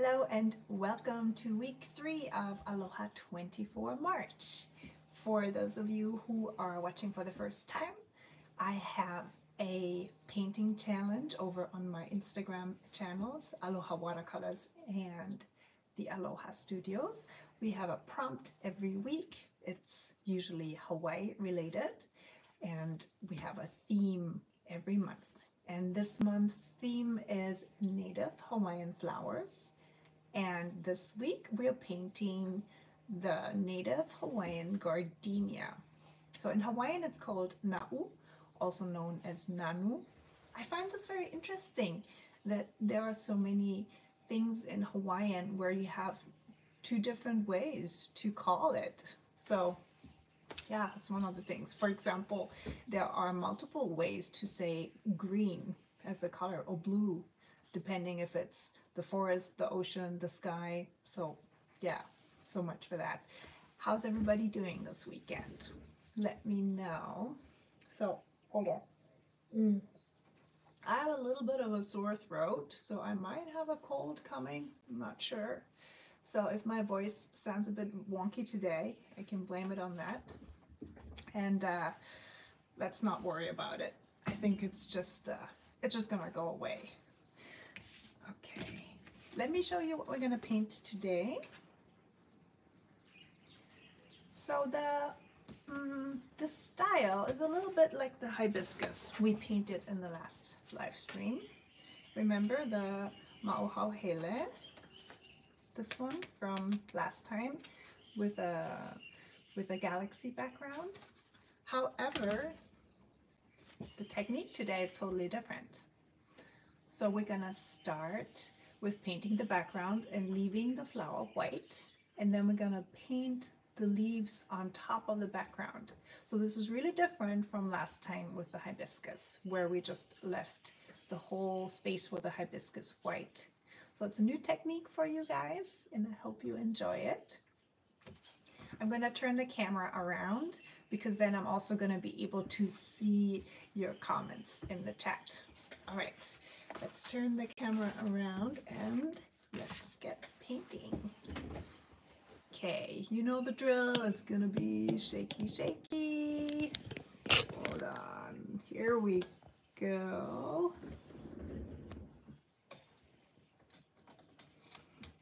Hello and welcome to week three of Aloha 24 March. For those of you who are watching for the first time, I have a painting challenge over on my Instagram channels, Aloha Watercolors and the Aloha Studios. We have a prompt every week. It's usually Hawaii related and we have a theme every month. And this month's theme is Native Hawaiian Flowers. And this week we're painting the Native Hawaiian Gardenia. So in Hawaiian it's called Na'u, also known as Nanu. I find this very interesting that there are so many things in Hawaiian where you have two different ways to call it. So yeah, it's one of the things. For example, there are multiple ways to say green as a color or blue, depending if it's the forest, the ocean, the sky. So yeah, so much for that. How's everybody doing this weekend? Let me know. So hold on. Mm. I have a little bit of a sore throat, so I might have a cold coming. I'm not sure. So if my voice sounds a bit wonky today, I can blame it on that and uh, let's not worry about it. I think it's just, uh, it's just gonna go away. Let me show you what we're gonna paint today. So the, um, the style is a little bit like the hibiscus we painted in the last live stream. Remember the Ma'o hau hele, this one from last time with a with a galaxy background. However, the technique today is totally different. So we're gonna start with painting the background and leaving the flower white. And then we're gonna paint the leaves on top of the background. So this is really different from last time with the hibiscus, where we just left the whole space for the hibiscus white. So it's a new technique for you guys, and I hope you enjoy it. I'm to turn the camera around because then I'm also to be able to see your comments in the chat. All right, let's turn the camera around and let's get painting. Okay, you know the drill. It's going to be shaky, shaky. Hold on. Here we go.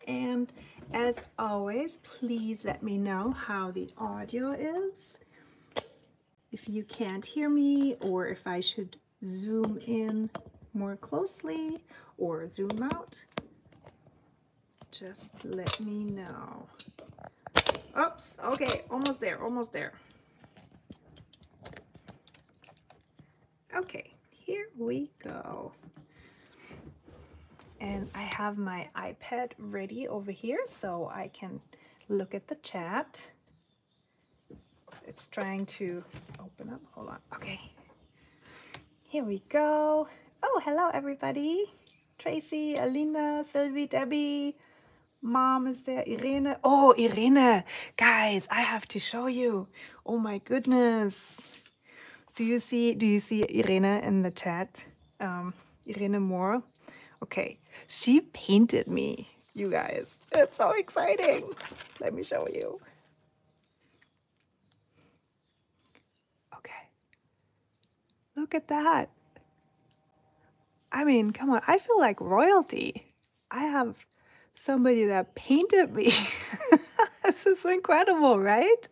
And as always, please let me know how the audio is. If you can't hear me or if I should zoom in more closely or zoom out, just let me know. Oops, okay, almost there, almost there. Okay, here we go and I have my iPad ready over here so I can look at the chat. It's trying to open up. Hold on. Okay. Here we go. Oh, hello everybody. Tracy, Alina, Sylvie, Debbie, Mom is there, Irene. Oh, Irene. Guys, I have to show you. Oh my goodness. Do you see do you see Irene in the chat? Um, Irene Moore. Okay, she painted me, you guys. It's so exciting. Let me show you. Okay. Look at that. I mean, come on. I feel like royalty. I have somebody that painted me. this is incredible, right?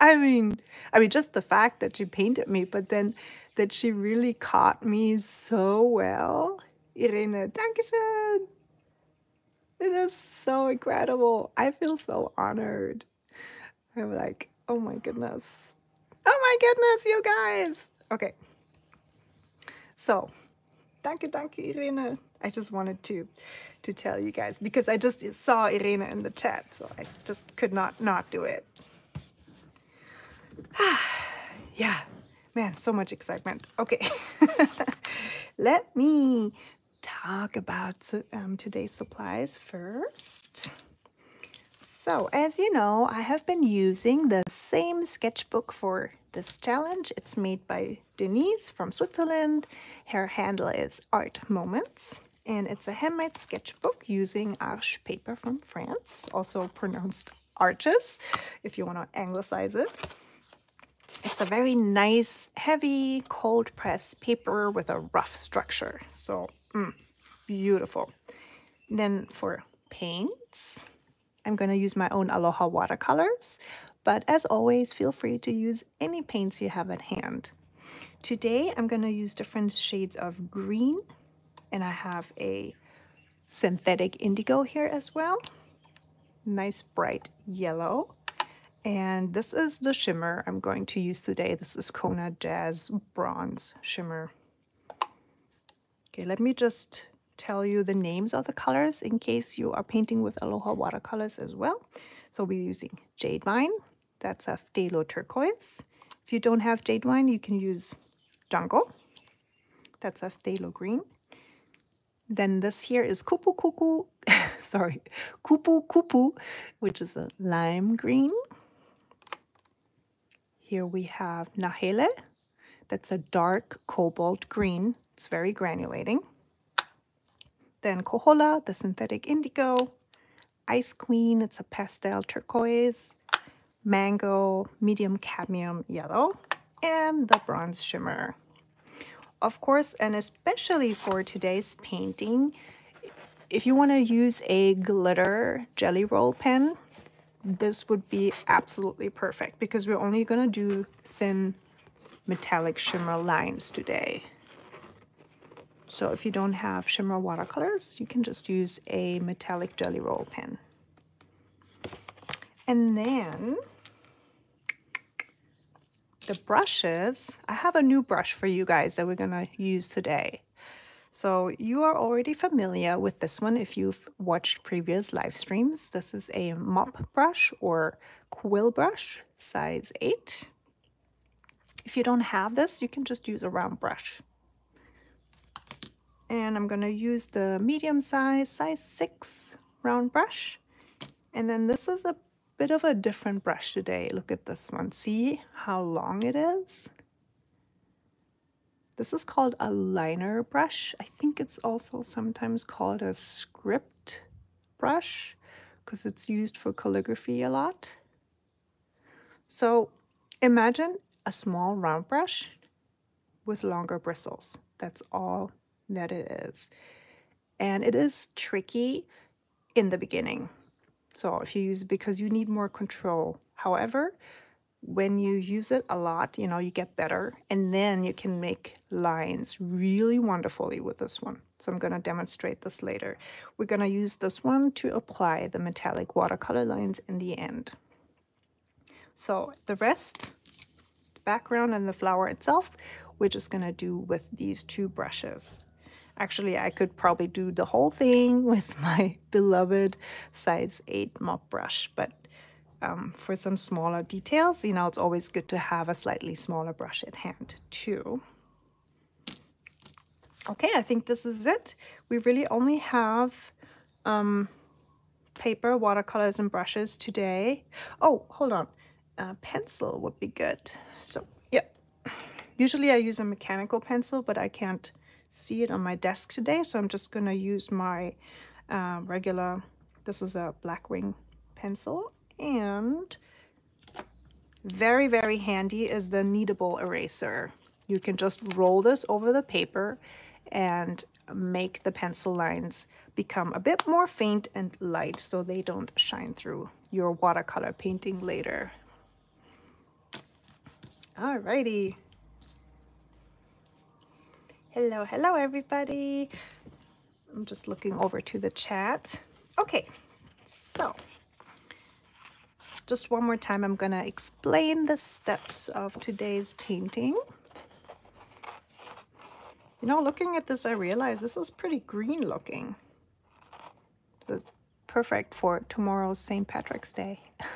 I mean, I mean, just the fact that she painted me, but then that she really caught me so well Irene, Dankeschön. It is so incredible. I feel so honored. I'm like, oh my goodness. Oh my goodness, you guys. Okay. So, danke, danke, Irene. I just wanted to to tell you guys because I just saw Irene in the chat, so I just could not not do it. yeah, man, so much excitement. Okay, let me talk about um, today's supplies first. So, as you know, I have been using the same sketchbook for this challenge. It's made by Denise from Switzerland. Her handle is Art Moments. and it's a handmade sketchbook using Arches paper from France, also pronounced Arches if you want to anglicize it. It's a very nice, heavy, cold press paper with a rough structure. So, mm, beautiful. Then for paints, I'm going to use my own Aloha watercolors. But as always, feel free to use any paints you have at hand. Today, I'm going to use different shades of green. And I have a synthetic indigo here as well. Nice bright yellow. And this is the shimmer I'm going to use today. This is Kona Jazz Bronze Shimmer. Okay, let me just tell you the names of the colors in case you are painting with Aloha watercolors as well. So we're using Jade Vine, that's a Phthalo Turquoise. If you don't have Jade Vine, you can use Jungle, that's a Phthalo Green. Then this here is Kupu Kuku, sorry, Kupu Kupu, which is a lime green. Here we have Nahele. That's a dark cobalt green. It's very granulating. Then Kohola, the synthetic indigo. Ice Queen, it's a pastel turquoise. Mango, medium cadmium yellow. And the bronze shimmer. Of course, and especially for today's painting, if you want to use a glitter jelly roll pen, this would be absolutely perfect because we're only going to do thin metallic shimmer lines today. So if you don't have shimmer watercolors, you can just use a metallic jelly roll pen. And then the brushes, I have a new brush for you guys that we're going to use today. So you are already familiar with this one if you've watched previous live streams. This is a mop brush or quill brush, size 8. If you don't have this, you can just use a round brush. And I'm going to use the medium size, size 6 round brush. And then this is a bit of a different brush today. Look at this one. See how long it is? This is called a liner brush. I think it's also sometimes called a script brush because it's used for calligraphy a lot. So imagine a small round brush with longer bristles. That's all that it is. And it is tricky in the beginning. So if you use it because you need more control. However, when you use it a lot, you know, you get better and then you can make lines really wonderfully with this one. So I'm going to demonstrate this later. We're going to use this one to apply the metallic watercolor lines in the end. So the rest, background and the flower itself, we're just going to do with these two brushes. Actually, I could probably do the whole thing with my beloved size 8 mop brush, but um, for some smaller details, you know, it's always good to have a slightly smaller brush at hand too. Okay, I think this is it. We really only have um, paper, watercolors, and brushes today. Oh, hold on. A pencil would be good. So, yeah. Usually I use a mechanical pencil, but I can't see it on my desk today, so I'm just to use my uh, regular, this is a Blackwing pencil, and very, very handy is the kneadable eraser. You can just roll this over the paper and make the pencil lines become a bit more faint and light so they don't shine through your watercolor painting later. Alrighty. Hello, hello everybody. I'm just looking over to the chat. Okay, so just one more time, I'm to explain the steps of today's painting. You know, looking at this, I realize this is pretty green looking. This is perfect for tomorrow's St. Patrick's Day.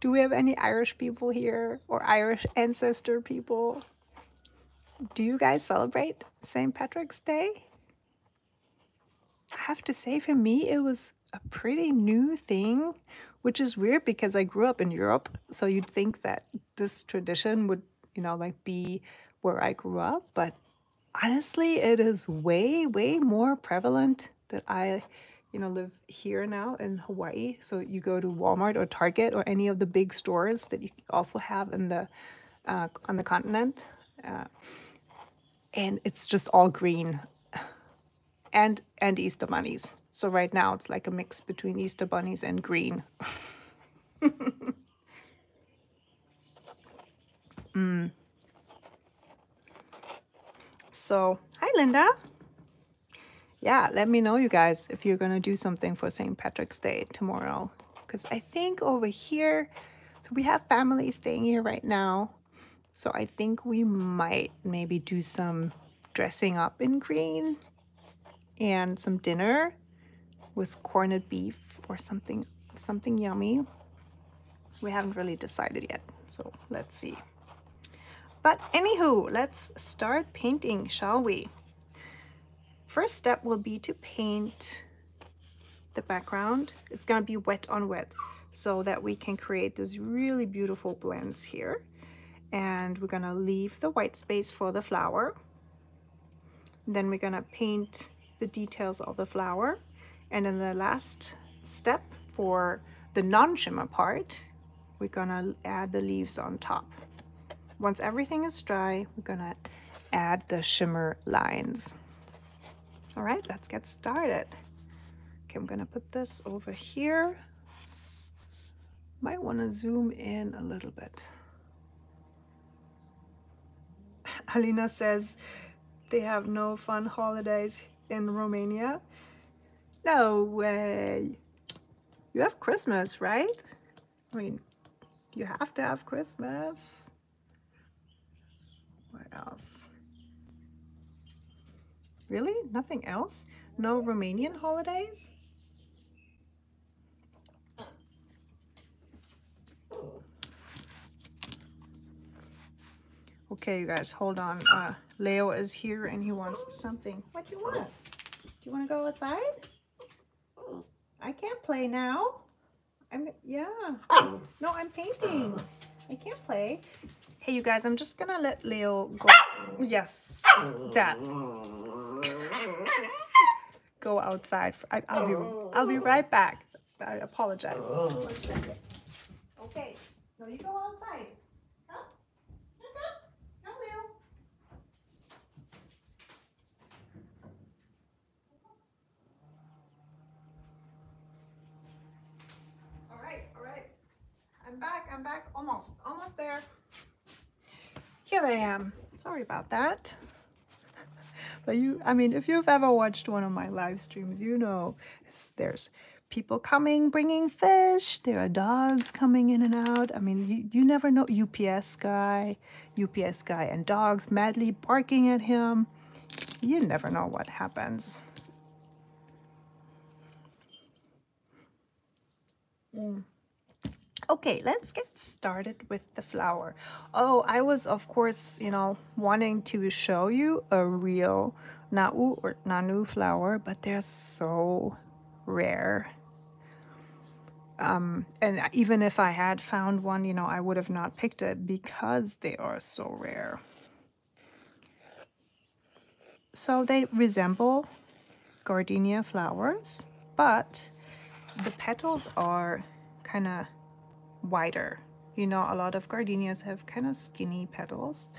Do we have any Irish people here or Irish ancestor people? Do you guys celebrate St. Patrick's Day? I have to say, for me, it was a pretty new thing, which is weird because I grew up in Europe. So you'd think that this tradition would, you know, like be where I grew up. But honestly, it is way, way more prevalent that I, you know, live here now in Hawaii. So you go to Walmart or Target or any of the big stores that you also have in the uh, on the continent, uh, and it's just all green, and and Easter bunnies. So right now it's like a mix between Easter bunnies and green. mm. So, hi Linda. Yeah, let me know you guys if you're going to do something for St. Patrick's Day tomorrow. Because I think over here, so we have family staying here right now. So I think we might maybe do some dressing up in green and some dinner with corned beef or something something yummy. We haven't really decided yet, so let's see. But anywho, let's start painting, shall we? First step will be to paint the background. It's gonna be wet on wet so that we can create this really beautiful blends here. And we're gonna leave the white space for the flower. Then we're gonna paint the details of the flower. And then the last step for the non-shimmer part, we're gonna add the leaves on top. Once everything is dry, we're gonna add the shimmer lines. All right, let's get started. Okay, I'm gonna put this over here. Might wanna zoom in a little bit. Alina says they have no fun holidays in Romania. No way. You have Christmas, right? I mean, you have to have Christmas. What else? Really? Nothing else? No Romanian holidays? Okay, you guys, hold on. Uh, Leo is here and he wants something. What do you want? Do you want to go outside? I can't play now. I'm, yeah. No, I'm painting. I can't play. Hey, you guys, I'm just gonna let Leo go. Yes, that. Go outside. I, will be. I'll be right back. I apologize. Okay. No, you go outside. Come. Come, Leo. All right. All right. I'm back. I'm back. Almost. Almost there here I am. Sorry about that. But you, I mean, if you've ever watched one of my live streams, you know there's people coming, bringing fish. There are dogs coming in and out. I mean, you, you never know. UPS guy, UPS guy and dogs madly barking at him. You never know what happens. Mm. Okay, let's get started with the flower. Oh, I was, of course, you know, wanting to show you a real Na'u or Nanu flower, but they're so rare. Um, and even if I had found one, you know, I would have not picked it because they are so rare. So they resemble gardenia flowers, but the petals are kind of wider. You know, a lot of gardenias have kind of skinny petals,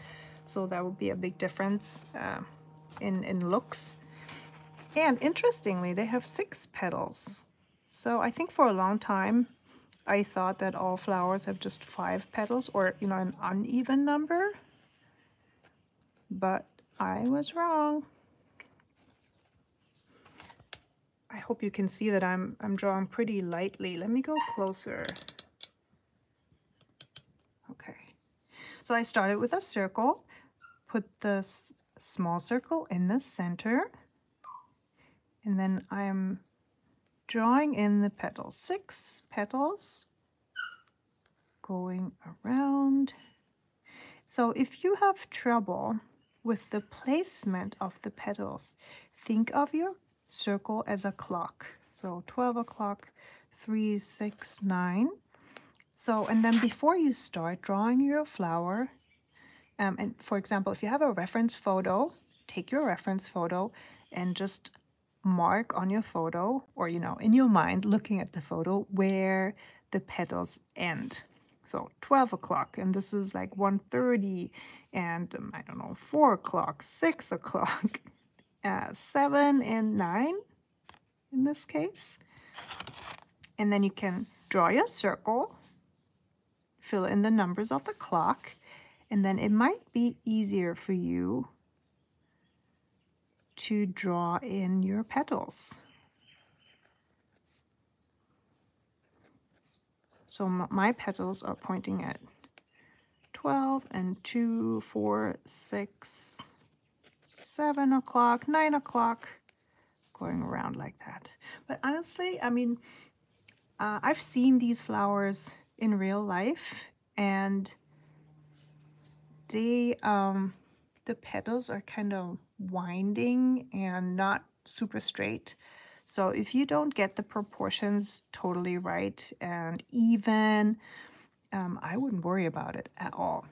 so that would be a big difference uh, in, in looks. And interestingly, they have six petals. So I think for a long time, I thought that all flowers have just five petals or, you know, an uneven number. But I was wrong. I hope you can see that I'm, I'm drawing pretty lightly. Let me go closer. So I started with a circle, put the small circle in the center, and then I'm drawing in the petals, six petals going around. So if you have trouble with the placement of the petals, think of your circle as a clock. So 12 o'clock, 3, 6, 9. So, and then before you start drawing your flower, um, and for example, if you have a reference photo, take your reference photo and just mark on your photo or you know in your mind looking at the photo where the petals end. So 12 o'clock and this is like 1.30 and um, i don't know 4 o'clock 6 o'clock uh, 7 and 9 in this case. And then you can draw your circle fill in the numbers of the clock and then it might be easier for you to draw in your petals. So my petals are pointing at 12 and 2, 4, 6, 7 o'clock, 9 o'clock, going around like that. But honestly, I mean, uh, I've seen these flowers in real life and they, um, the petals are kind of winding and not super straight. So if you don't get the proportions totally right and even, um, I wouldn't worry about it at all.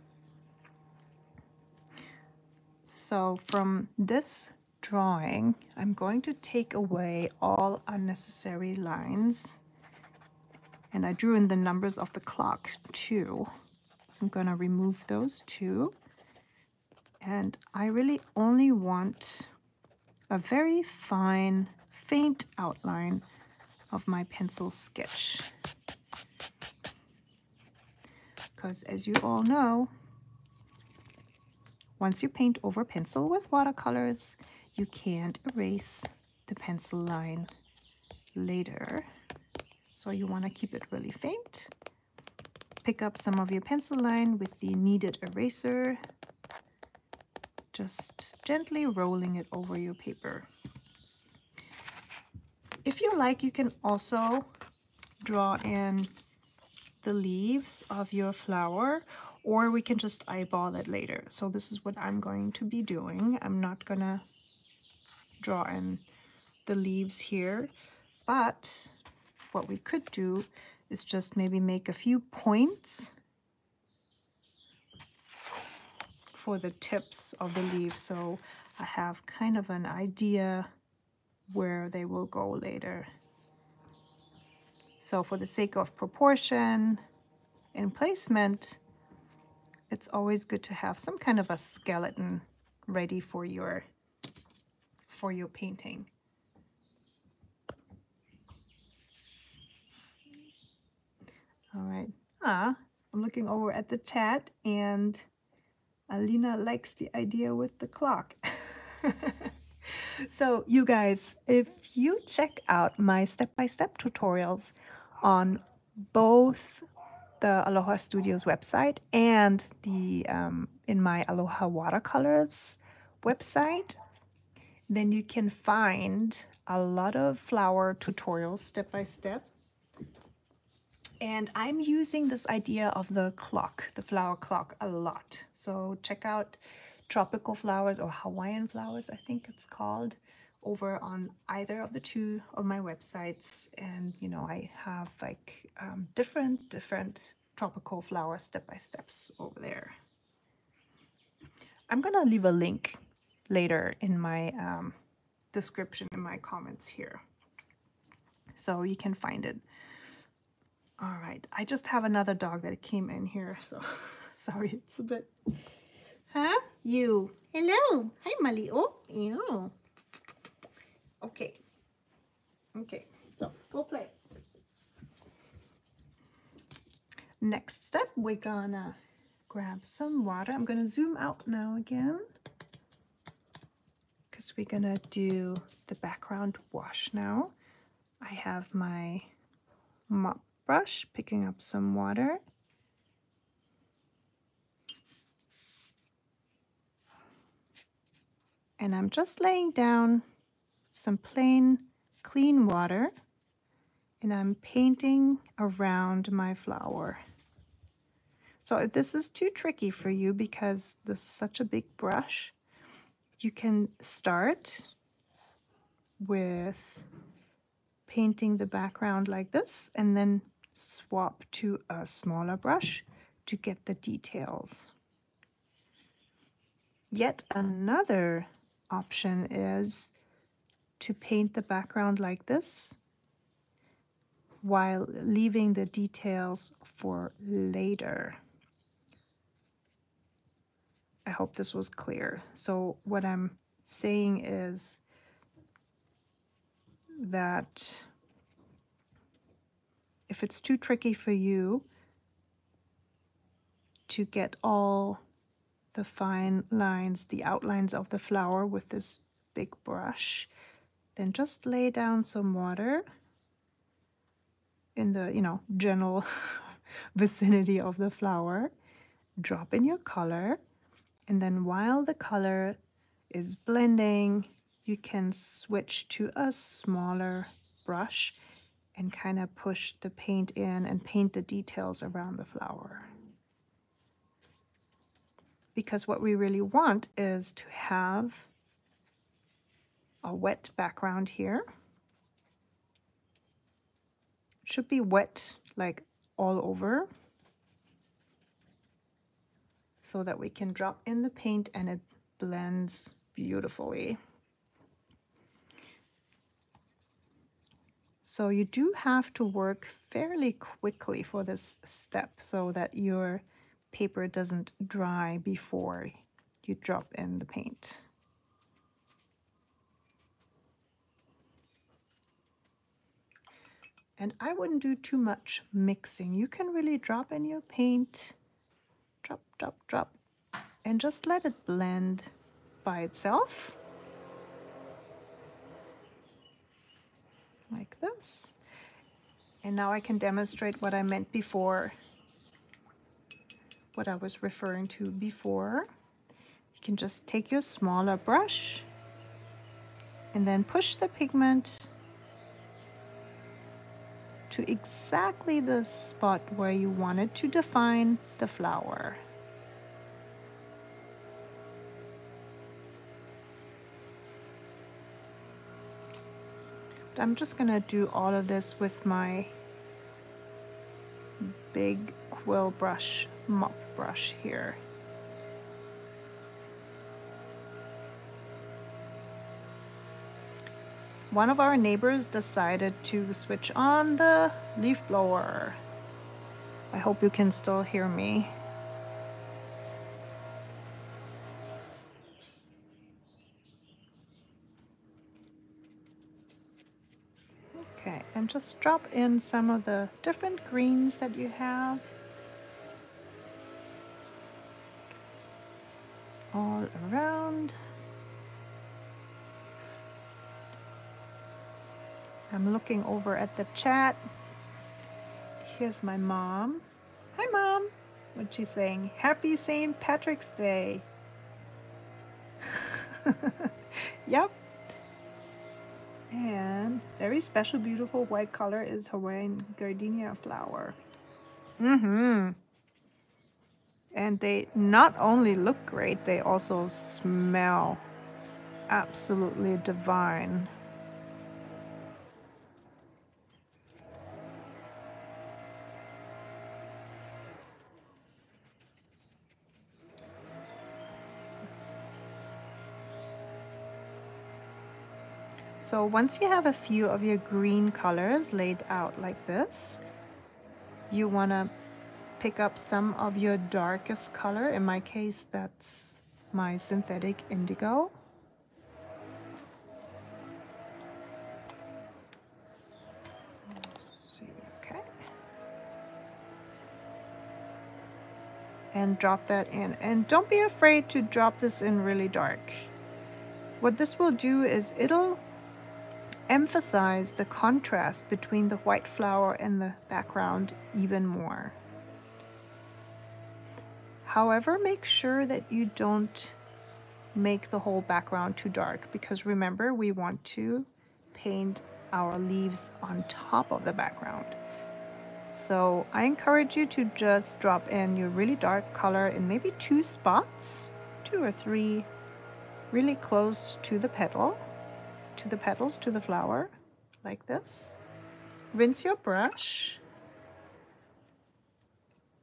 So from this drawing, I'm going to take away all unnecessary lines. And I drew in the numbers of the clock too. So I'm to remove those two. And I really only want a very fine, faint outline of my pencil sketch. Because as you all know, once you paint over pencil with watercolors, you can't erase the pencil line later. So you want to keep it really faint. Pick up some of your pencil line with the kneaded eraser just gently rolling it over your paper. If you like, you can also draw in the leaves of your flower or we can just eyeball it later. So this is what I'm going to be doing. I'm not gonna draw in the leaves here, but what we could do is just maybe make a few points for the tips of the leaves so I have kind of an idea where they will go later. So for the sake of proportion and placement, it's always good to have some kind of a skeleton ready for your for your painting. All right. Ah, I'm looking over at the chat and Alina likes the idea with the clock. so you guys, if you check out my step-by-step -step tutorials on both the Aloha Studios website and the um, in my Aloha Watercolors website, then you can find a lot of flower tutorials step by step and I'm using this idea of the clock, the flower clock, a lot. So check out Tropical Flowers or Hawaiian Flowers, I think it's called, over on either of the two of my websites. And, you know, I have like um, different, different tropical flower step-by-steps over there. I'm going to leave a link later in my um, description in my comments here. So you can find it. All right, I just have another dog that came in here, so sorry, it's a bit... Huh? You. Hello. Hi, Mali. Oh, you. Okay. Okay, so go play. Next step, we're gonna grab some water. I'm gonna zoom out now again because we're gonna do the background wash now. I have my mop brush, picking up some water. And I'm just laying down some plain clean water and I'm painting around my flower. So if this is too tricky for you because this is such a big brush, you can start with painting the background like this and then swap to a smaller brush to get the details. Yet another option is to paint the background like this while leaving the details for later. I hope this was clear. So what I'm saying is that if it's too tricky for you to get all the fine lines, the outlines of the flower with this big brush, then just lay down some water in the, you know, general vicinity of the flower. Drop in your color. And then while the color is blending, you can switch to a smaller brush and kind of push the paint in and paint the details around the flower. Because what we really want is to have a wet background here. Should be wet like all over so that we can drop in the paint and it blends beautifully. So you do have to work fairly quickly for this step so that your paper doesn't dry before you drop in the paint. And I wouldn't do too much mixing. You can really drop in your paint, drop, drop, drop, and just let it blend by itself. Like this. And now I can demonstrate what I meant before, what I was referring to before. You can just take your smaller brush and then push the pigment to exactly the spot where you wanted to define the flower. I'm just going to do all of this with my big quill brush, mop brush here. one of our neighbors decided to switch on the leaf blower. I hope you can still hear me. Okay, just drop in some of the different greens that you have. All around. I'm looking over at the chat. Here's my mom. Hi, mom. What's she saying? Happy St. Patrick's Day. yep. And very special, beautiful white color is Hawaiian gardenia flower. Mm-hmm. And they not only look great, they also smell absolutely divine. So once you have a few of your green colors laid out like this, you want to pick up some of your darkest color. In my case, that's my synthetic indigo. Okay. And drop that in. And don't be afraid to drop this in really dark. What this will do is it'll emphasize the contrast between the white flower and the background even more. However, make sure that you don't make the whole background too dark because remember we want to paint our leaves on top of the background. So I encourage you to just drop in your really dark color in maybe two spots, two or three really close to the petal to the petals, to the flower, like this. Rinse your brush.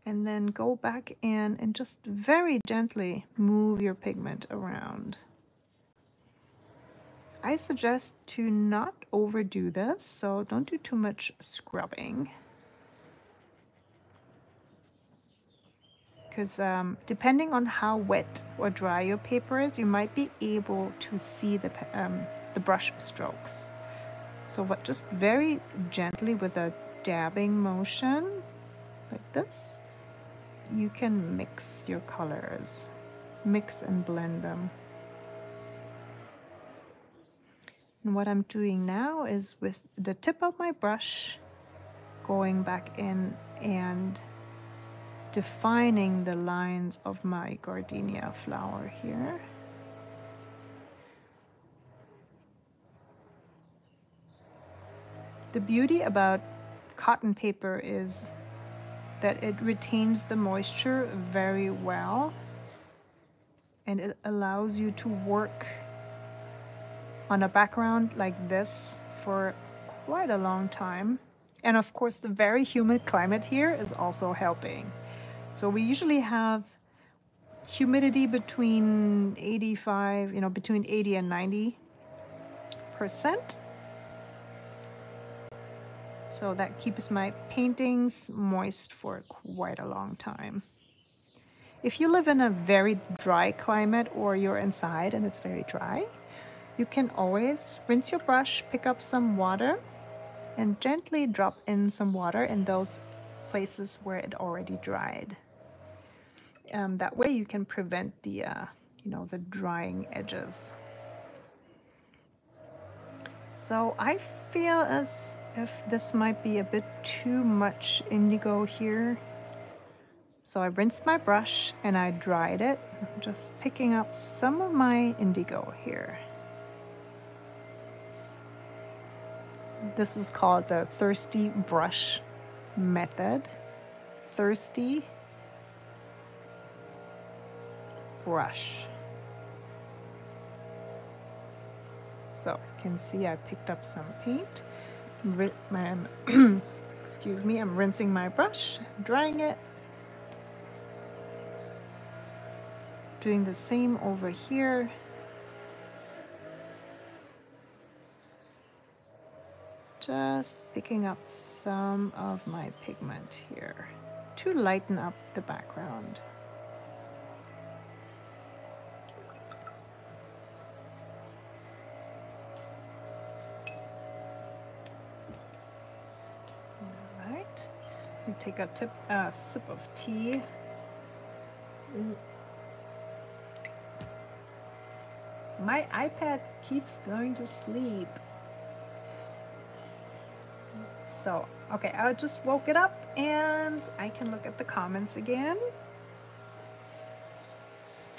And then go back in and just very gently move your pigment around. I suggest to not overdo this, so don't do too much scrubbing. Because um, depending on how wet or dry your paper is, you might be able to see the, um, the brush strokes. So what just very gently with a dabbing motion, like this, you can mix your colors, mix and blend them. And what I'm doing now is with the tip of my brush, going back in and defining the lines of my gardenia flower here. The beauty about cotton paper is that it retains the moisture very well and it allows you to work on a background like this for quite a long time. And of course, the very humid climate here is also helping. So we usually have humidity between 85, you know, between 80 and 90 percent. So that keeps my paintings moist for quite a long time. If you live in a very dry climate or you're inside and it's very dry, you can always rinse your brush, pick up some water, and gently drop in some water in those places where it already dried. Um, that way you can prevent the, uh, you know, the drying edges. So I feel as if this might be a bit too much indigo here. So I rinsed my brush and I dried it, just picking up some of my indigo here. This is called the thirsty brush method. Thirsty brush. So you can see I picked up some paint. Um, excuse me, I'm rinsing my brush, drying it. Doing the same over here. just picking up some of my pigment here to lighten up the background. Take a tip, uh, sip of tea. My iPad keeps going to sleep. So, okay, I just woke it up and I can look at the comments again.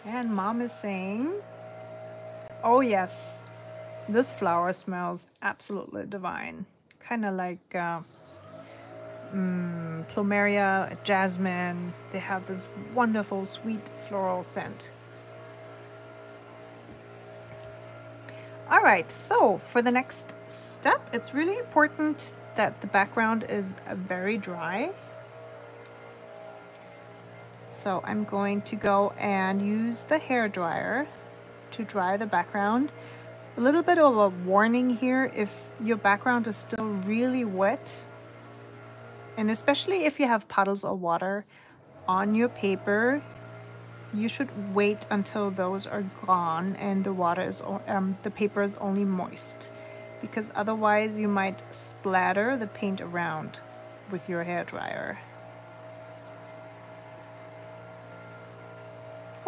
And mom is saying, oh yes, this flower smells absolutely divine. Kind of like uh, mm, plumeria, jasmine. They have this wonderful sweet floral scent. All right, so for the next step, it's really important that the background is very dry. So I'm going to go and use the hair dryer to dry the background. A little bit of a warning here if your background is still really wet and especially if you have puddles of water on your paper you should wait until those are gone and the water is um, the paper is only moist because otherwise you might splatter the paint around with your hair dryer.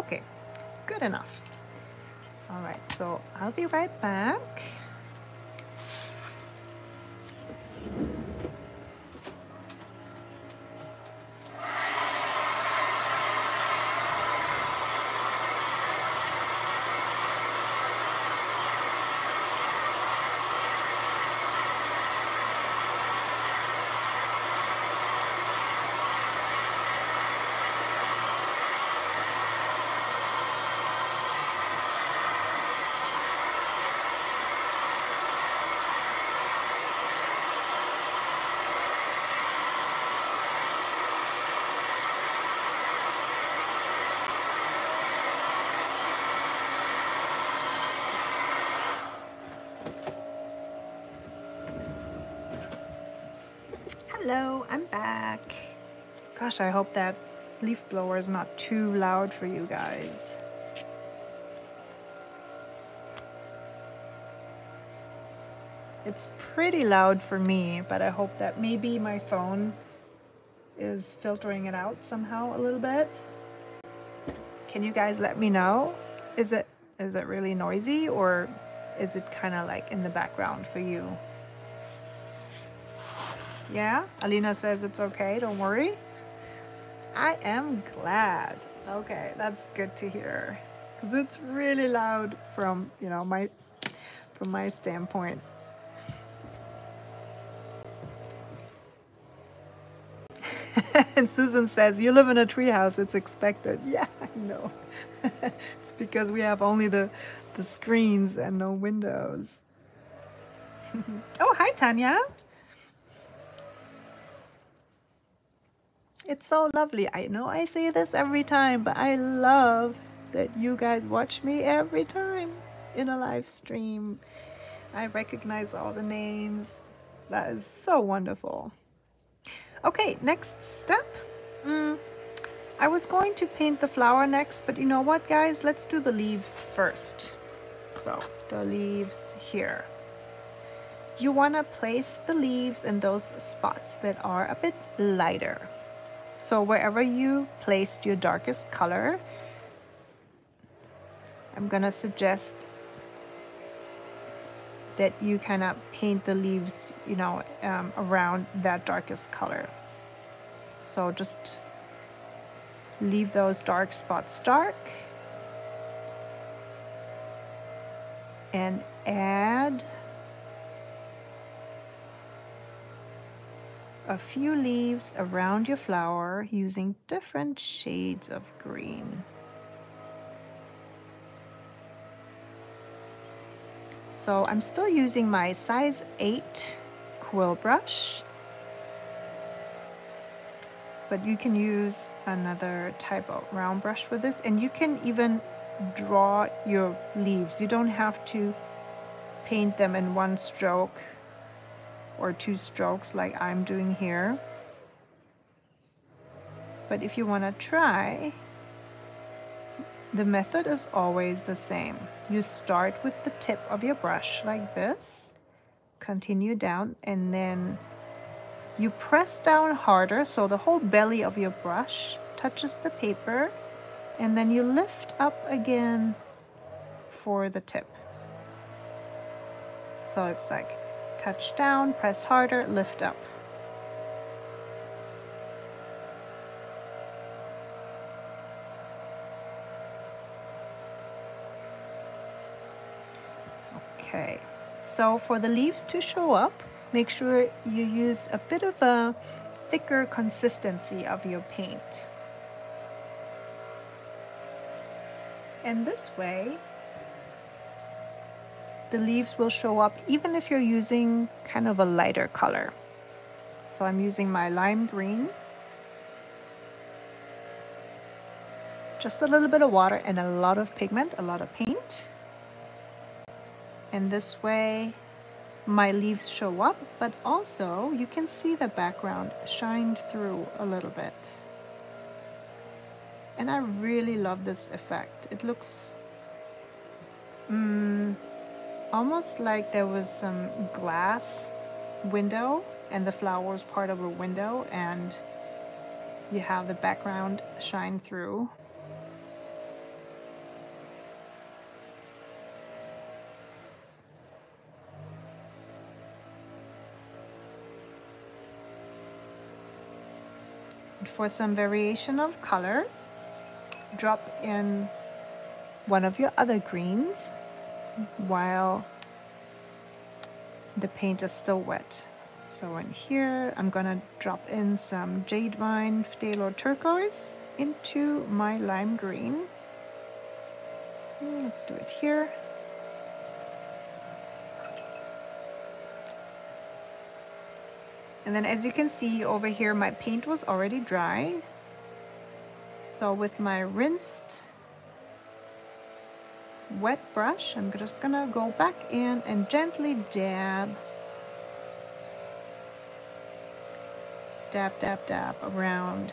Okay, good enough. All right, so I'll be right back. Gosh, I hope that leaf blower is not too loud for you guys. It's pretty loud for me, but I hope that maybe my phone is filtering it out somehow a little bit. Can you guys let me know? Is it is it really noisy or is it kind of like in the background for you? Yeah, Alina says it's okay, don't worry. I am glad. Okay, that's good to hear. Cuz it's really loud from, you know, my from my standpoint. and Susan says, You live in a treehouse, it's expected. Yeah, I know. it's because we have only the, the screens and no windows. oh, hi, Tanya. It's so lovely. I know I say this every time, but I love that you guys watch me every time in a live stream. I recognize all the names. That is so wonderful. Okay, next step. Mm, I was going to paint the flower next, but you know what, guys? Let's do the leaves first. So, the leaves here. You want to place the leaves in those spots that are a bit lighter. So wherever you placed your darkest color, I'm to suggest that you kind of paint the leaves, you know, um, around that darkest color. So just leave those dark spots dark and add a few leaves around your flower using different shades of green. So I'm still using my size 8 quill brush. But you can use another type of round brush for this. And you can even draw your leaves. You don't have to paint them in one stroke or two strokes like I'm doing here. But if you want to try, the method is always the same. You start with the tip of your brush like this, continue down, and then you press down harder so the whole belly of your brush touches the paper, and then you lift up again for the tip. So it's like touch down, press harder, lift up. Okay, so for the leaves to show up, make sure you use a bit of a thicker consistency of your paint. And this way, the leaves will show up even if you're using kind of a lighter color. So I'm using my lime green. Just a little bit of water and a lot of pigment, a lot of paint and this way my leaves show up but also you can see the background shined through a little bit and I really love this effect it looks mm, almost like there was some glass window and the flower was part of a window and you have the background shine through. For some variation of color, drop in one of your other greens while the paint is still wet. So in here, I'm gonna drop in some Jade Vine Phthalo Turquoise into my lime green. Hmm, let's do it here. And then as you can see over here, my paint was already dry. So with my rinsed wet brush, I'm just gonna go back in and gently dab dab, dab, dab around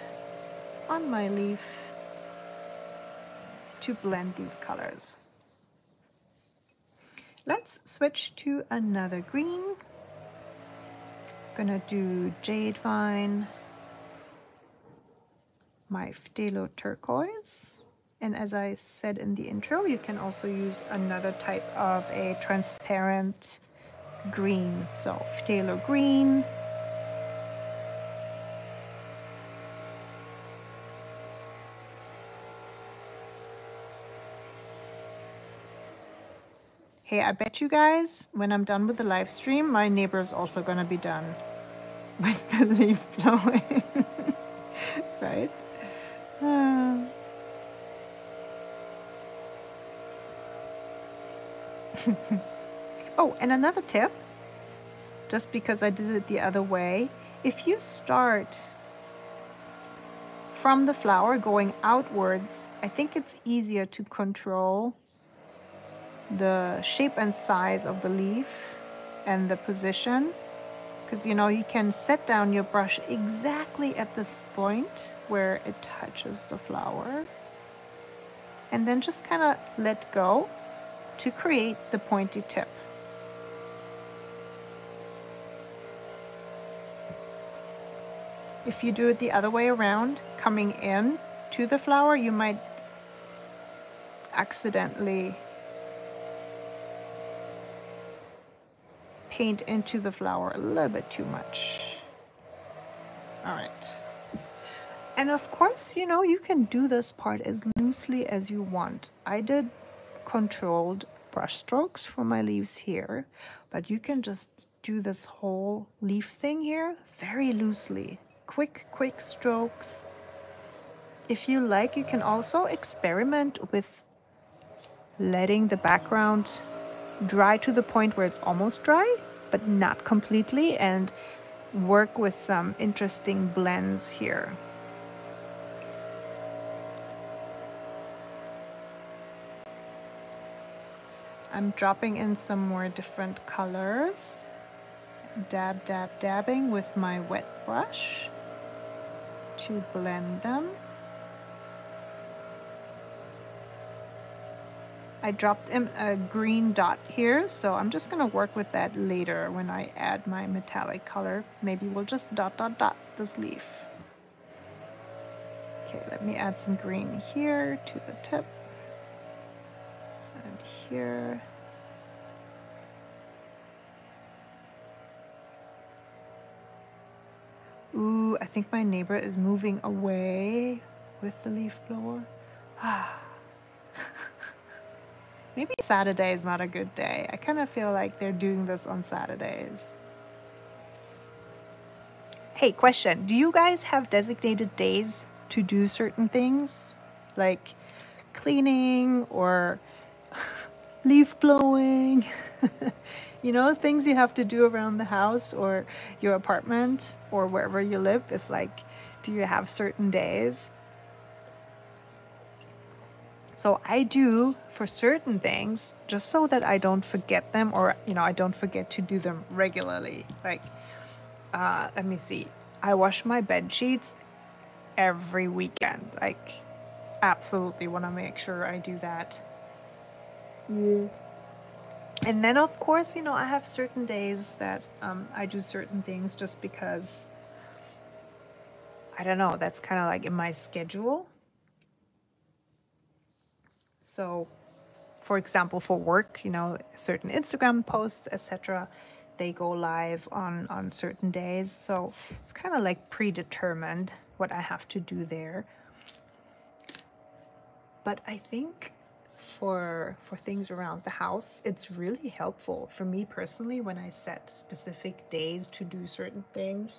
on my leaf to blend these colors. Let's switch to another green. Gonna do Jade Vine, my Phthalo Turquoise. And as I said in the intro, you can also use another type of a transparent green. So Phthalo Green, Hey, I bet you guys, when I'm done with the live stream, my neighbor is also going to be done with the leaf blowing. right? Uh. oh, and another tip, just because I did it the other way, if you start from the flower going outwards, I think it's easier to control the shape and size of the leaf and the position. Because you know you can set down your brush exactly at this point where it touches the flower. And then just kind of let go to create the pointy tip. If you do it the other way around, coming in to the flower, you might accidentally paint into the flower a little bit too much. All right. And of course, you know, you can do this part as loosely as you want. I did controlled brush strokes for my leaves here, but you can just do this whole leaf thing here very loosely. Quick, quick strokes. If you like, you can also experiment with letting the background dry to the point where it's almost dry, but not completely, and work with some interesting blends here. I'm dropping in some more different colors. Dab, dab, dabbing with my wet brush to blend them. I dropped in a green dot here, so I'm just gonna work with that later when I add my metallic color. Maybe we'll just dot dot dot this leaf. Okay, let me add some green here to the tip. And here. Ooh, I think my neighbor is moving away with the leaf blower. Ah. Maybe Saturday is not a good day. I kind of feel like they're doing this on Saturdays. Hey, question. Do you guys have designated days to do certain things? Like cleaning or leaf blowing? you know, things you have to do around the house or your apartment or wherever you live. It's like, do you have certain days? So I do for certain things just so that I don't forget them or, you know, I don't forget to do them regularly. Like, uh, let me see. I wash my bed sheets every weekend. Like, absolutely want to make sure I do that. Yeah. And then, of course, you know, I have certain days that um, I do certain things just because, I don't know, that's kind of like in my schedule. So, for example, for work, you know, certain Instagram posts, etc., they go live on on certain days. So it's kind of like predetermined what I have to do there. But I think for for things around the house, it's really helpful for me personally when I set specific days to do certain things.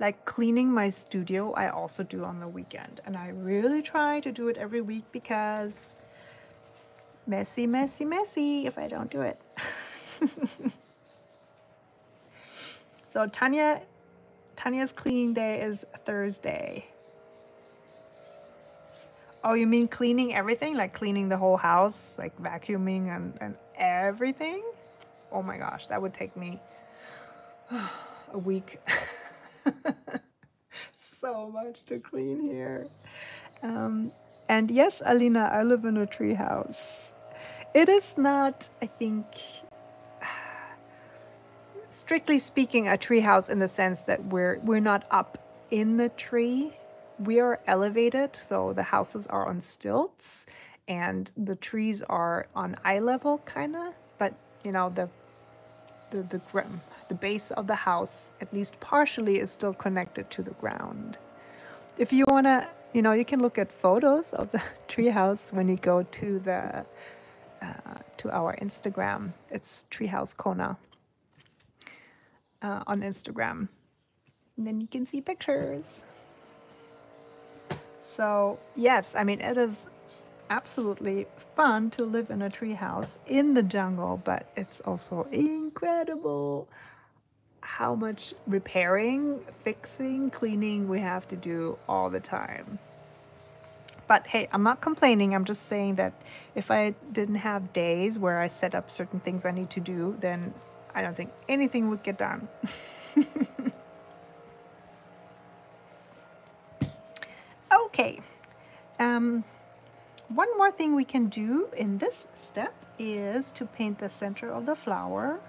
Like cleaning my studio, I also do on the weekend. And I really try to do it every week because messy, messy, messy if I don't do it. so Tanya, Tanya's cleaning day is Thursday. Oh, you mean cleaning everything? Like cleaning the whole house, like vacuuming and, and everything? Oh my gosh, that would take me a week. so much to clean here. Um, and yes, Alina, I live in a treehouse. It is not, I think, strictly speaking, a treehouse in the sense that we're we're not up in the tree. We are elevated, so the houses are on stilts, and the trees are on eye level, kind of. But you know the the the the base of the house, at least partially, is still connected to the ground. If you wanna, you know, you can look at photos of the treehouse when you go to the uh, to our Instagram. It's Treehouse Kona uh, on Instagram. And then you can see pictures. So yes, I mean it is absolutely fun to live in a treehouse in the jungle, but it's also incredible how much repairing, fixing, cleaning we have to do all the time. But hey, I'm not complaining. I'm just saying that if I didn't have days where I set up certain things I need to do, then I don't think anything would get done. okay. Um, one more thing we can do in this step is to paint the center of the flower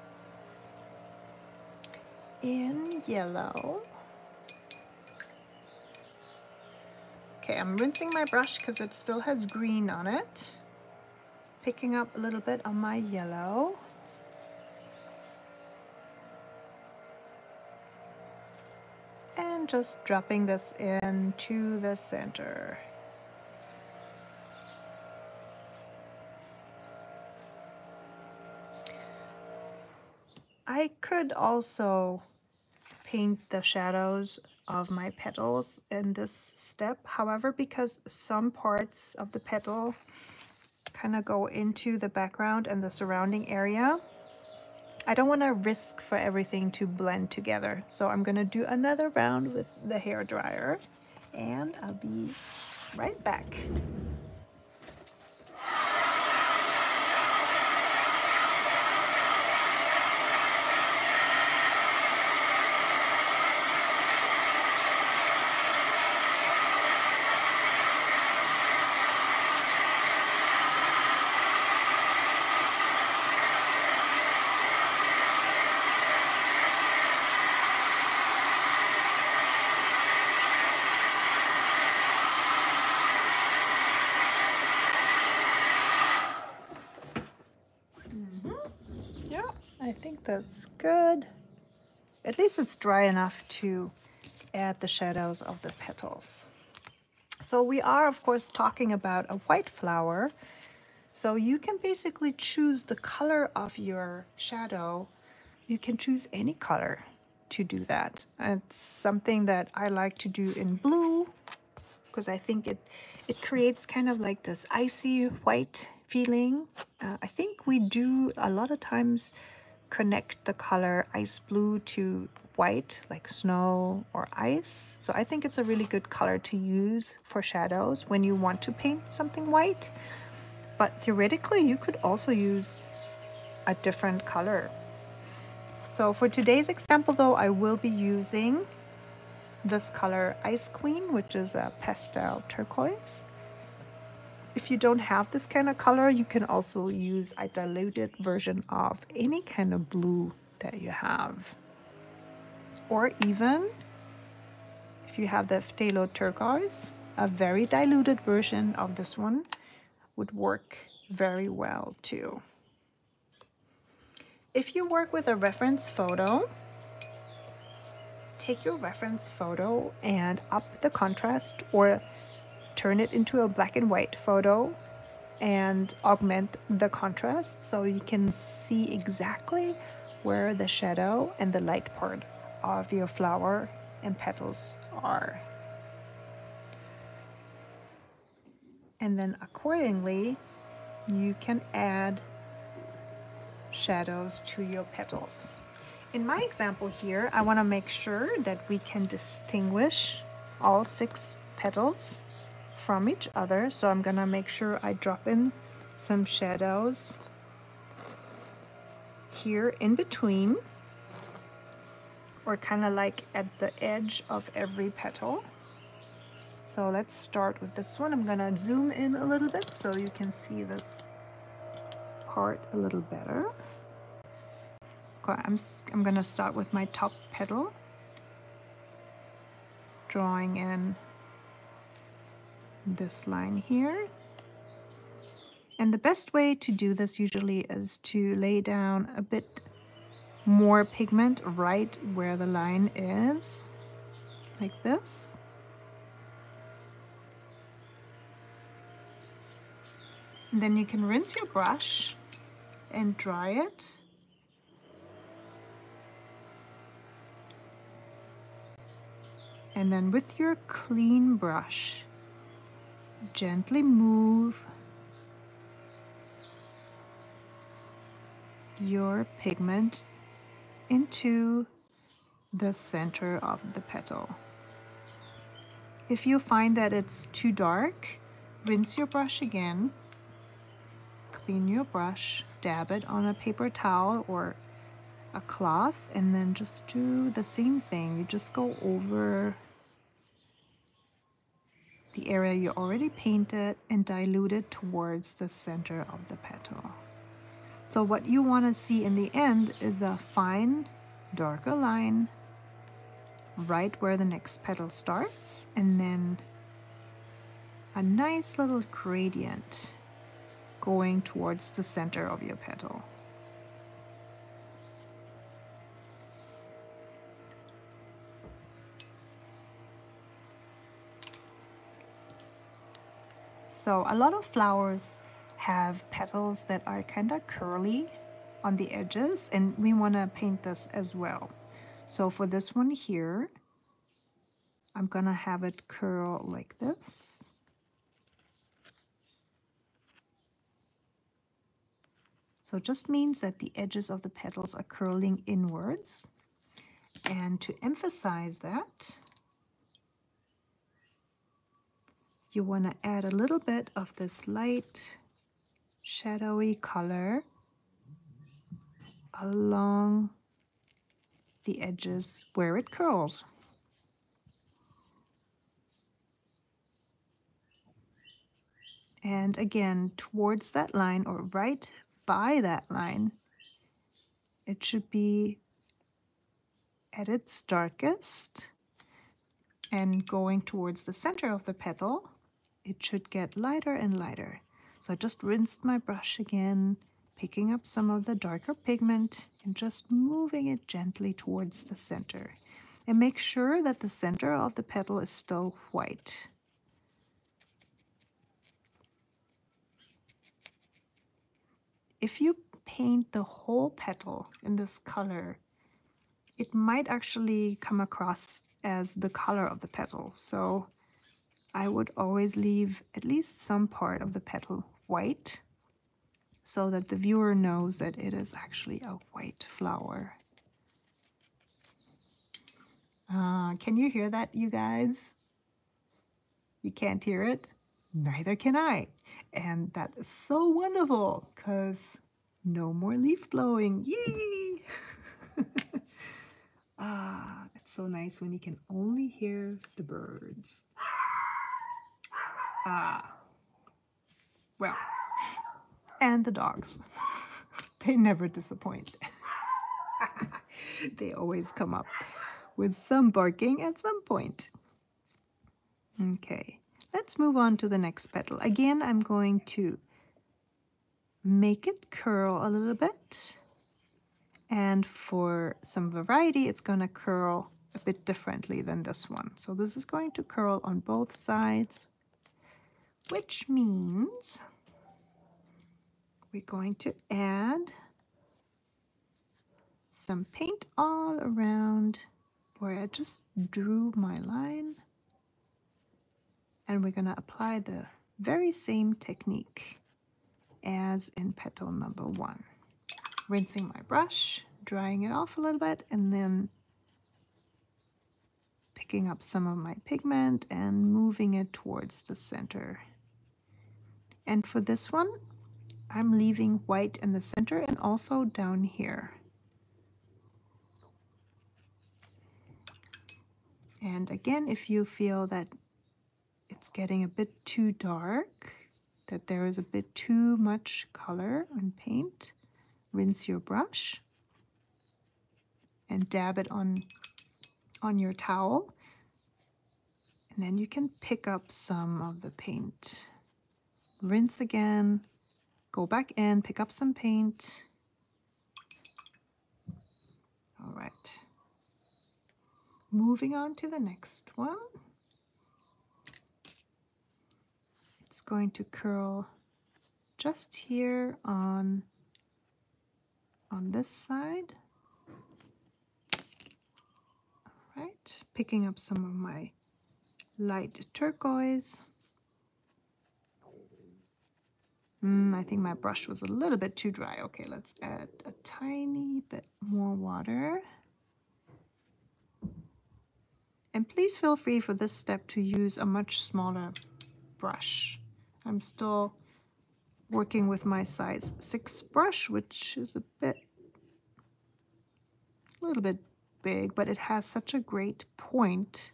in yellow. Okay, I'm rinsing my brush because it still has green on it. Picking up a little bit on my yellow. And just dropping this into the center. I could also paint the shadows of my petals in this step. However, because some parts of the petal kind of go into the background and the surrounding area, I don't want to risk for everything to blend together. So I'm going to do another round with the hair dryer and I'll be right back. That's good. At least it's dry enough to add the shadows of the petals. So we are, of course, talking about a white flower. So you can basically choose the color of your shadow. You can choose any color to do that. It's something that I like to do in blue because I think it, it creates kind of like this icy white feeling. Uh, I think we do a lot of times connect the color ice blue to white like snow or ice. So I think it's a really good color to use for shadows when you want to paint something white. But theoretically, you could also use a different color. So for today's example though, I will be using this color Ice Queen, which is a pastel turquoise. If you don't have this kind of color, you can also use a diluted version of any kind of blue that you have. Or even, if you have the Phthalo turquoise, a very diluted version of this one would work very well too. If you work with a reference photo, take your reference photo and up the contrast or turn it into a black and white photo and augment the contrast so you can see exactly where the shadow and the light part of your flower and petals are. And then accordingly, you can add shadows to your petals. In my example here, I want to make sure that we can distinguish all six petals from each other. So I'm gonna make sure I drop in some shadows here in between or kind of like at the edge of every petal. So let's start with this one. I'm gonna zoom in a little bit so you can see this part a little better. Okay, I'm, I'm gonna start with my top petal, drawing in this line here. And the best way to do this usually is to lay down a bit more pigment right where the line is, like this. And then you can rinse your brush and dry it. And then with your clean brush, gently move your pigment into the center of the petal. If you find that it's too dark, rinse your brush again, clean your brush, dab it on a paper towel or a cloth, and then just do the same thing. You just go over the area you already painted and dilute it towards the center of the petal. So what you want to see in the end is a fine, darker line right where the next petal starts and then a nice little gradient going towards the center of your petal. So a lot of flowers have petals that are kind of curly on the edges and we want to paint this as well. So for this one here, I'm going to have it curl like this. So it just means that the edges of the petals are curling inwards. And to emphasize that, you want to add a little bit of this light shadowy color along the edges where it curls. And again, towards that line or right by that line, it should be at its darkest and going towards the center of the petal it should get lighter and lighter. So I just rinsed my brush again, picking up some of the darker pigment and just moving it gently towards the center. And make sure that the center of the petal is still white. If you paint the whole petal in this color, it might actually come across as the color of the petal. So I would always leave at least some part of the petal white so that the viewer knows that it is actually a white flower. Uh, can you hear that, you guys? You can't hear it? Neither can I. And that is so wonderful because no more leaf blowing. Yay! ah, it's so nice when you can only hear the birds. Ah. Well, and the dogs. They never disappoint. they always come up with some barking at some point. Okay, let's move on to the next petal. Again, I'm going to make it curl a little bit. And for some variety, it's going to curl a bit differently than this one. So this is going to curl on both sides which means we're going to add some paint all around where I just drew my line and we're going to apply the very same technique as in petal number one. Rinsing my brush, drying it off a little bit, and then picking up some of my pigment and moving it towards the center and for this one, I'm leaving white in the center and also down here. And again, if you feel that it's getting a bit too dark, that there is a bit too much color on paint, rinse your brush and dab it on, on your towel. And then you can pick up some of the paint. Rinse again, go back in, pick up some paint. All right. Moving on to the next one. It's going to curl just here on, on this side. All right, picking up some of my light turquoise. Mm, I think my brush was a little bit too dry. Okay, let's add a tiny bit more water. And please feel free for this step to use a much smaller brush. I'm still working with my size 6 brush, which is a bit, a little bit big, but it has such a great point.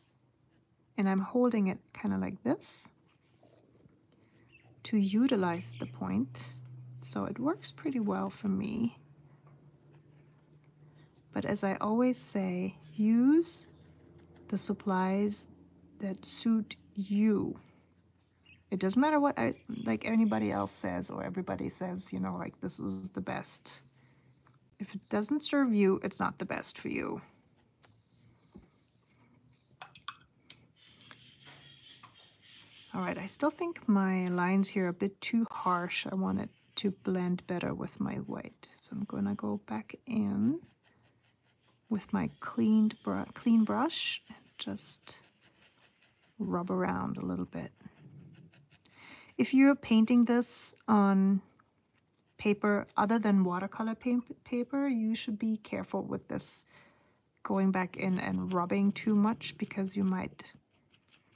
And I'm holding it kind of like this to utilize the point. So it works pretty well for me. But as I always say, use the supplies that suit you. It doesn't matter what I, like anybody else says or everybody says, you know, like this is the best. If it doesn't serve you, it's not the best for you. All right, I still think my lines here are a bit too harsh. I want it to blend better with my white. So I'm gonna go back in with my cleaned br clean brush and just rub around a little bit. If you're painting this on paper other than watercolor paper, you should be careful with this going back in and rubbing too much because you might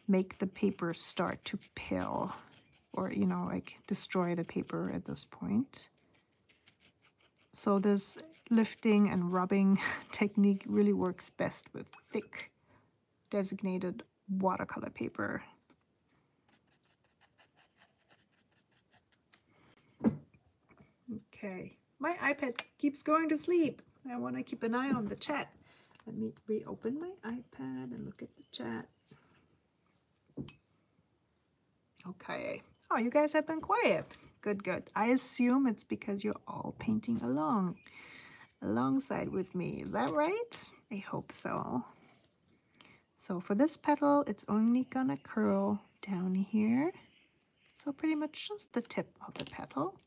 make the paper start to pill or, you know, like destroy the paper at this point. So this lifting and rubbing technique really works best with thick designated watercolor paper. Okay, my iPad keeps going to sleep. I want to keep an eye on the chat. Let me reopen my iPad and look at the chat. Okay. Oh, you guys have been quiet. Good, good. I assume it's because you're all painting along, alongside with me. Is that right? I hope so. So for this petal, it's only gonna curl down here. So pretty much just the tip of the petal,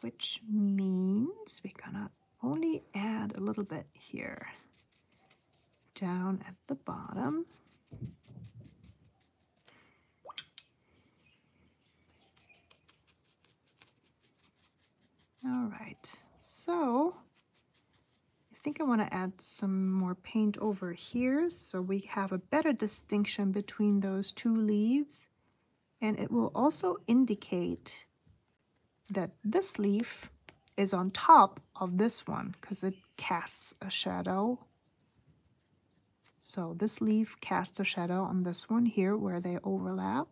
which means we're gonna only add a little bit here down at the bottom. All right, so I think I want to add some more paint over here so we have a better distinction between those two leaves. And it will also indicate that this leaf is on top of this one because it casts a shadow. So this leaf casts a shadow on this one here where they overlap.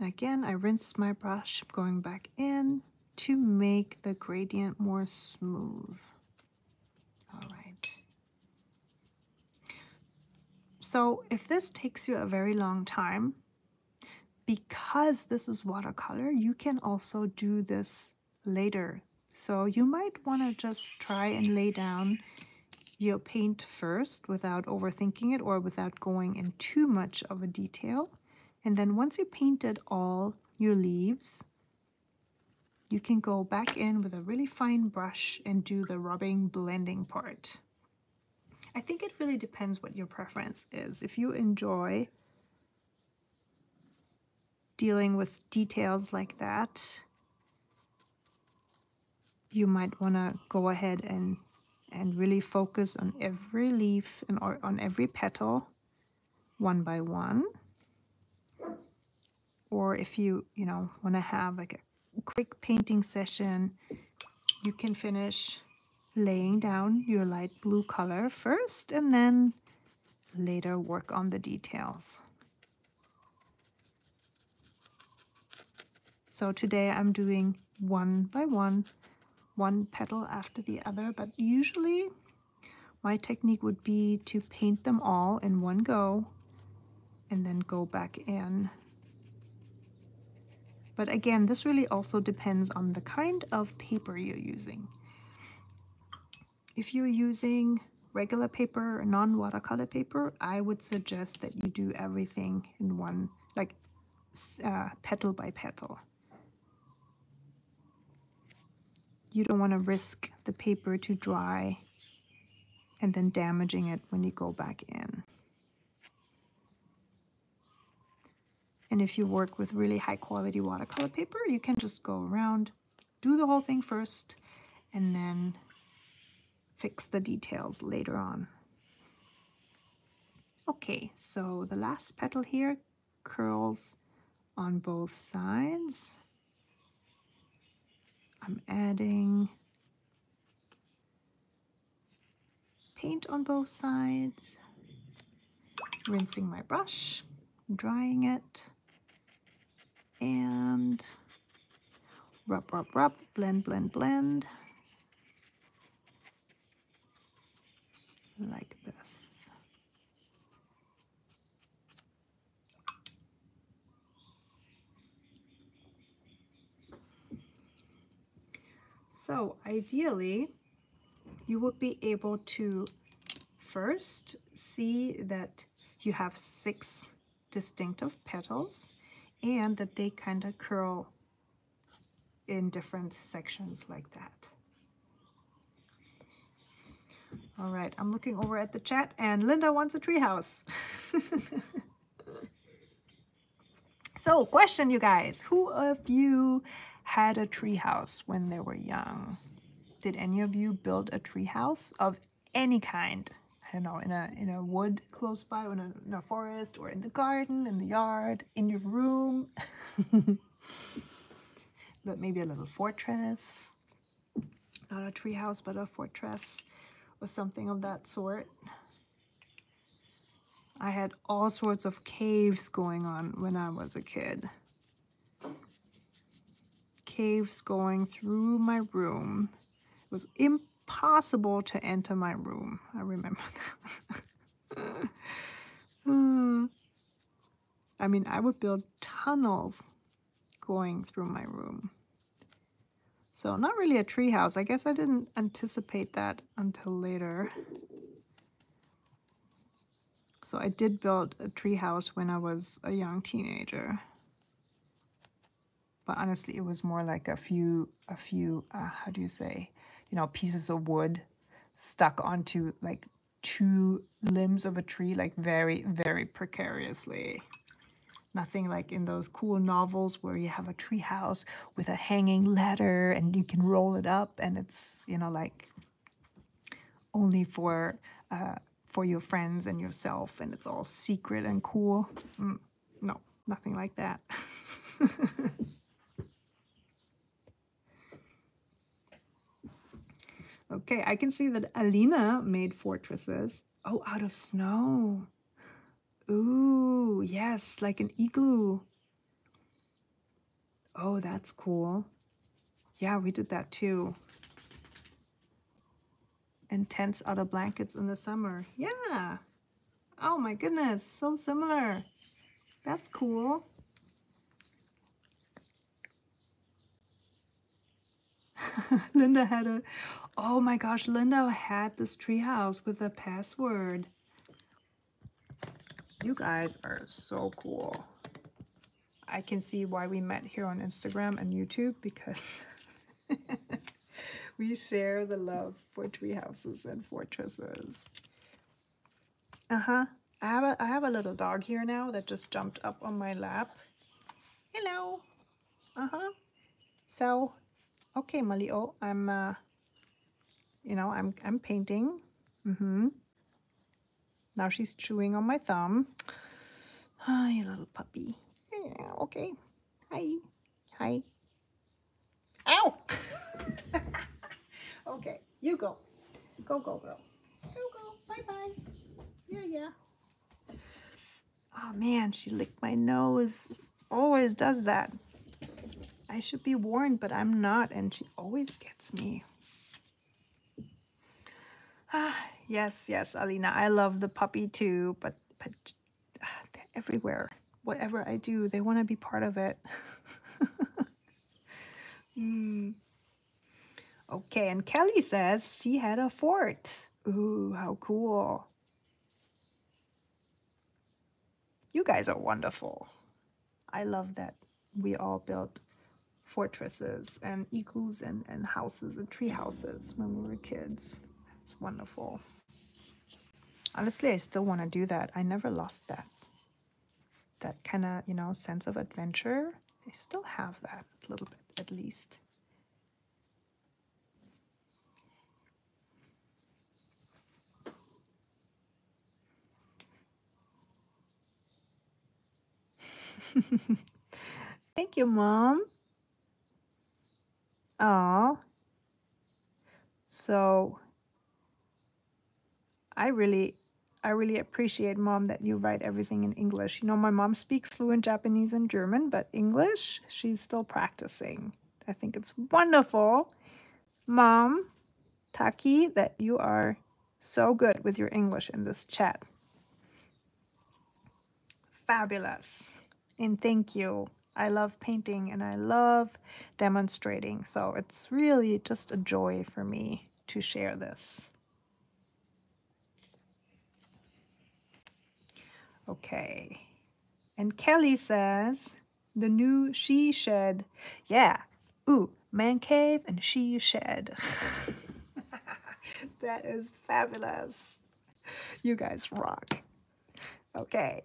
Again, I rinse my brush going back in to make the gradient more smooth. All right. So if this takes you a very long time, because this is watercolor, you can also do this later. So you might want to just try and lay down your paint first without overthinking it or without going in too much of a detail. And then once you painted all your leaves, you can go back in with a really fine brush and do the rubbing blending part. I think it really depends what your preference is. If you enjoy dealing with details like that, you might want to go ahead and and really focus on every leaf and or on every petal one by one or if you, you know, want to have like a quick painting session, you can finish laying down your light blue color first and then later work on the details. So today I'm doing one by one, one petal after the other, but usually my technique would be to paint them all in one go and then go back in. But again, this really also depends on the kind of paper you're using. If you're using regular paper, non-watercolor paper, I would suggest that you do everything in one, like uh, petal by petal. you don't want to risk the paper to dry and then damaging it when you go back in. And if you work with really high quality watercolor paper, you can just go around, do the whole thing first, and then fix the details later on. Okay, so the last petal here curls on both sides. I'm adding paint on both sides, rinsing my brush, drying it, and rub, rub, rub, blend, blend, blend, like this. So ideally, you would be able to first see that you have six distinctive petals and that they kind of curl in different sections like that. All right, I'm looking over at the chat and Linda wants a treehouse. so question you guys, who of you had a treehouse when they were young. Did any of you build a treehouse of any kind? Don't know, in a in a wood close by, in a, in a forest, or in the garden, in the yard, in your room. but maybe a little fortress. Not a treehouse, but a fortress, or something of that sort. I had all sorts of caves going on when I was a kid caves going through my room. It was impossible to enter my room. I remember that. I mean, I would build tunnels going through my room. So not really a treehouse. I guess I didn't anticipate that until later. So I did build a treehouse when I was a young teenager but honestly it was more like a few a few uh, how do you say you know pieces of wood stuck onto like two limbs of a tree like very very precariously. Nothing like in those cool novels where you have a tree house with a hanging ladder and you can roll it up and it's you know like only for uh, for your friends and yourself and it's all secret and cool. Mm, no nothing like that Okay, I can see that Alina made fortresses. Oh, out of snow. Ooh, yes, like an igloo. Oh, that's cool. Yeah, we did that too. And tents out of blankets in the summer. Yeah. Oh my goodness, so similar. That's cool. Linda had a, oh my gosh, Linda had this treehouse with a password. You guys are so cool. I can see why we met here on Instagram and YouTube because we share the love for treehouses and fortresses. Uh-huh. I have a I have a little dog here now that just jumped up on my lap. Hello. Uh-huh. So okay, Malio, I'm, uh, you know, I'm, I'm painting. Mm-hmm. Now she's chewing on my thumb. Hi, you little puppy. Yeah, okay. Hi. Hi. Ow! Okay, you go. Go, go, go. Go, go. Bye bye. Yeah, yeah. Oh man, she licked my nose. Always does that. I should be warned, but I'm not, and she always gets me. Ah, yes, yes, Alina, I love the puppy too, but, but they're everywhere. Whatever I do, they want to be part of it. mm. Okay, and Kelly says she had a fort. Ooh, how cool. You guys are wonderful. I love that we all built fortresses and igloos and, and houses and tree houses when we were kids. It's wonderful. Honestly, I still want to do that. I never lost that. That kind of, you know, sense of adventure. I still have that a little bit, at least. Thank you, Mom. Oh. So I really I really appreciate mom that you write everything in English. You know, my mom speaks fluent Japanese and German, but English, she's still practicing. I think it's wonderful, mom, Taki, that you are so good with your English in this chat. Fabulous. And thank you. I love painting and I love demonstrating. So it's really just a joy for me to share this. Okay. And Kelly says, the new she shed. Yeah. Ooh, man cave and she shed. that is fabulous. You guys rock. Okay.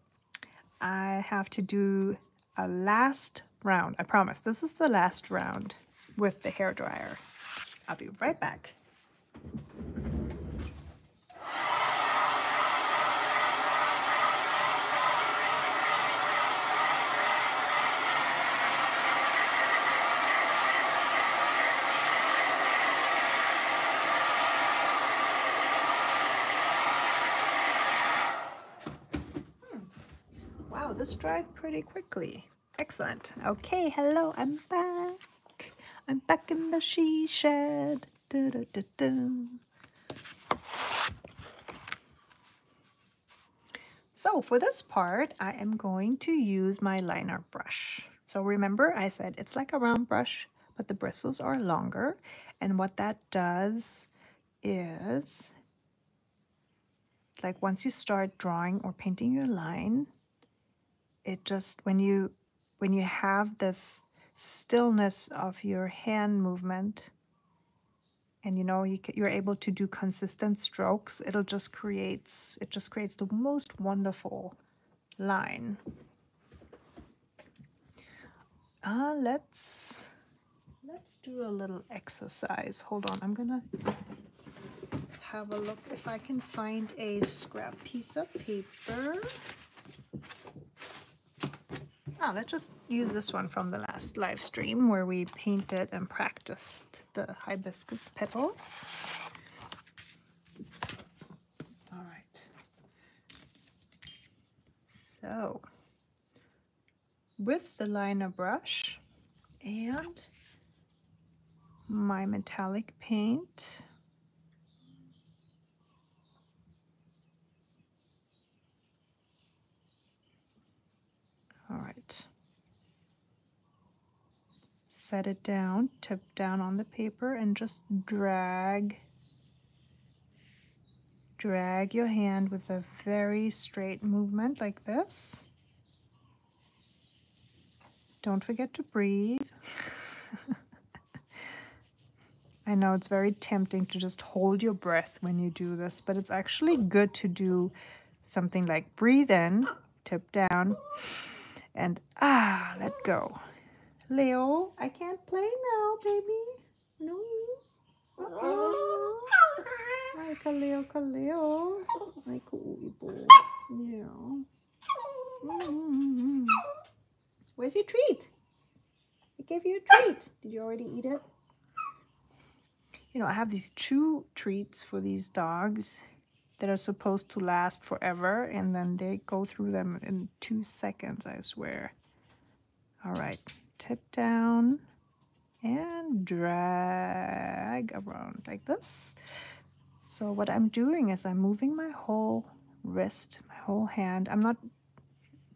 I have to do a last round. I promise. This is the last round with the hair dryer. I'll be right back. This dried pretty quickly. Excellent. Okay, hello, I'm back. I'm back in the she shed. Da, da, da. So for this part, I am going to use my liner brush. So remember I said it's like a round brush, but the bristles are longer. And what that does is, like once you start drawing or painting your line, it just when you when you have this stillness of your hand movement and you know you you're able to do consistent strokes it'll just creates it just creates the most wonderful line. Uh let's let's do a little exercise. Hold on i'm gonna have a look if i can find a scrap piece of paper Oh, let's just use this one from the last live stream where we painted and practiced the hibiscus petals. All right. So, with the liner brush and my metallic paint, All right. Set it down, tip down on the paper and just drag, drag your hand with a very straight movement like this. Don't forget to breathe. I know it's very tempting to just hold your breath when you do this, but it's actually good to do something like breathe in, tip down, and ah, let go. Leo, I can't play now, baby. No. Uh-oh. Ay, kaleo, kaleo. Ay, kuibo. Yeah. Mm-hmm. Where's your treat? I gave you a treat. Did you already eat it? you know, I have these two treats for these dogs that are supposed to last forever and then they go through them in two seconds, I swear. All right, tip down and drag around like this. So what I'm doing is I'm moving my whole wrist, my whole hand. I'm not,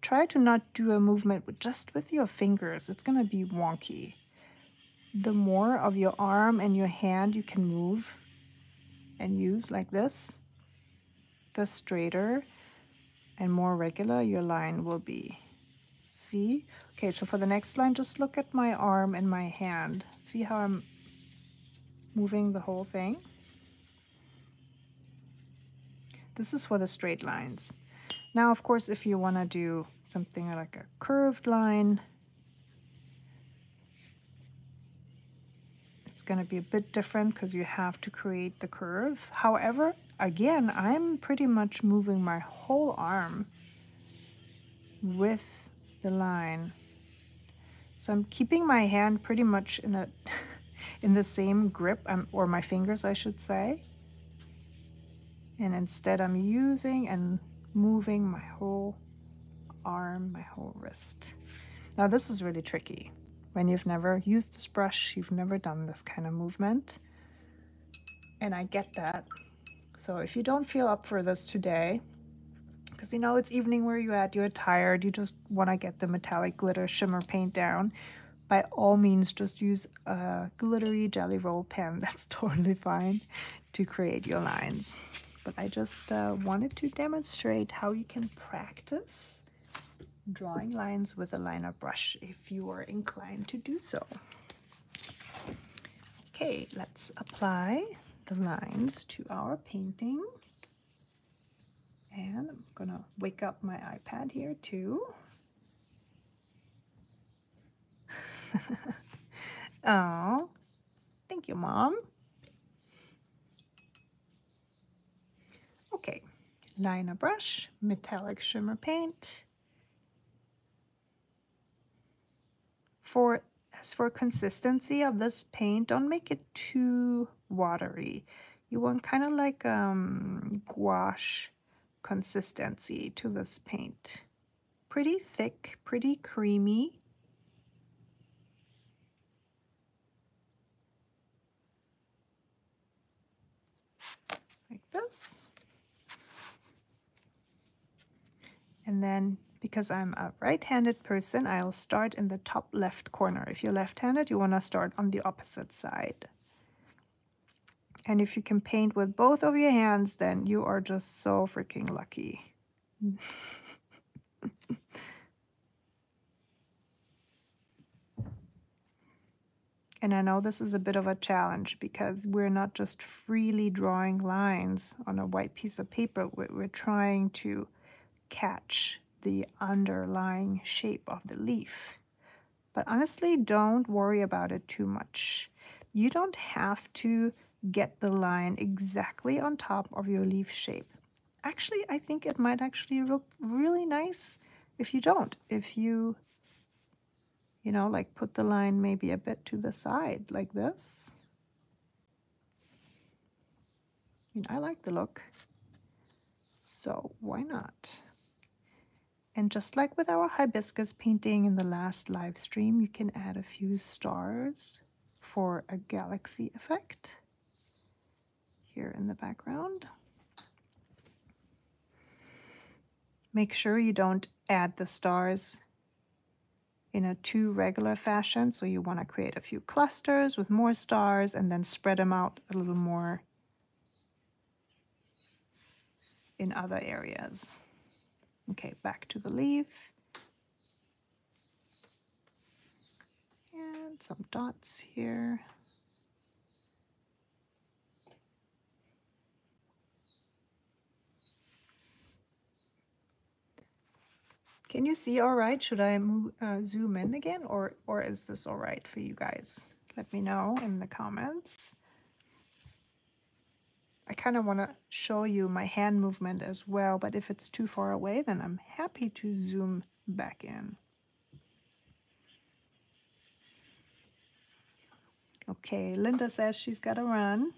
try to not do a movement with, just with your fingers. It's gonna be wonky. The more of your arm and your hand you can move and use like this, the straighter and more regular your line will be. See? Okay, so for the next line, just look at my arm and my hand. See how I'm moving the whole thing? This is for the straight lines. Now, of course, if you want to do something like a curved line, it's going to be a bit different because you have to create the curve. However, again, I'm pretty much moving my whole arm with the line. So I'm keeping my hand pretty much in a in the same grip, um, or my fingers, I should say. And instead I'm using and moving my whole arm, my whole wrist. Now this is really tricky. When you've never used this brush, you've never done this kind of movement. And I get that. So if you don't feel up for this today, because you know it's evening where you're at, you're tired, you just want to get the metallic glitter shimmer paint down, by all means just use a glittery jelly roll pen. That's totally fine to create your lines. But I just uh, wanted to demonstrate how you can practice drawing lines with a liner brush if you are inclined to do so. Okay, let's apply the lines to our painting. And I'm gonna wake up my iPad here too. oh, thank you, Mom. Okay, liner brush, metallic shimmer paint. For as for consistency of this paint, don't make it too watery. You want kind of like um, gouache consistency to this paint. Pretty thick, pretty creamy. Like this. And then because I'm a right-handed person, I'll start in the top left corner. If you're left-handed, you want to start on the opposite side. And if you can paint with both of your hands, then you are just so freaking lucky. and I know this is a bit of a challenge because we're not just freely drawing lines on a white piece of paper. We're, trying to catch the underlying shape of the leaf. But honestly, don't worry about it too much. You don't have to get the line exactly on top of your leaf shape. Actually, I think it might actually look really nice if you don't. If you, you know, like put the line maybe a bit to the side like this. I mean, I like the look. So why not? And just like with our hibiscus painting in the last live stream, you can add a few stars for a galaxy effect here in the background. Make sure you don't add the stars in a too regular fashion. So you want to create a few clusters with more stars and then spread them out a little more in other areas. Okay, back to the leaf. And some dots here. Can you see all right? Should I move, uh, zoom in again or, or is this all right for you guys? Let me know in the comments. I kind of want to show you my hand movement as well, but if it's too far away, then I'm happy to zoom back in. Okay, Linda says she's got to run.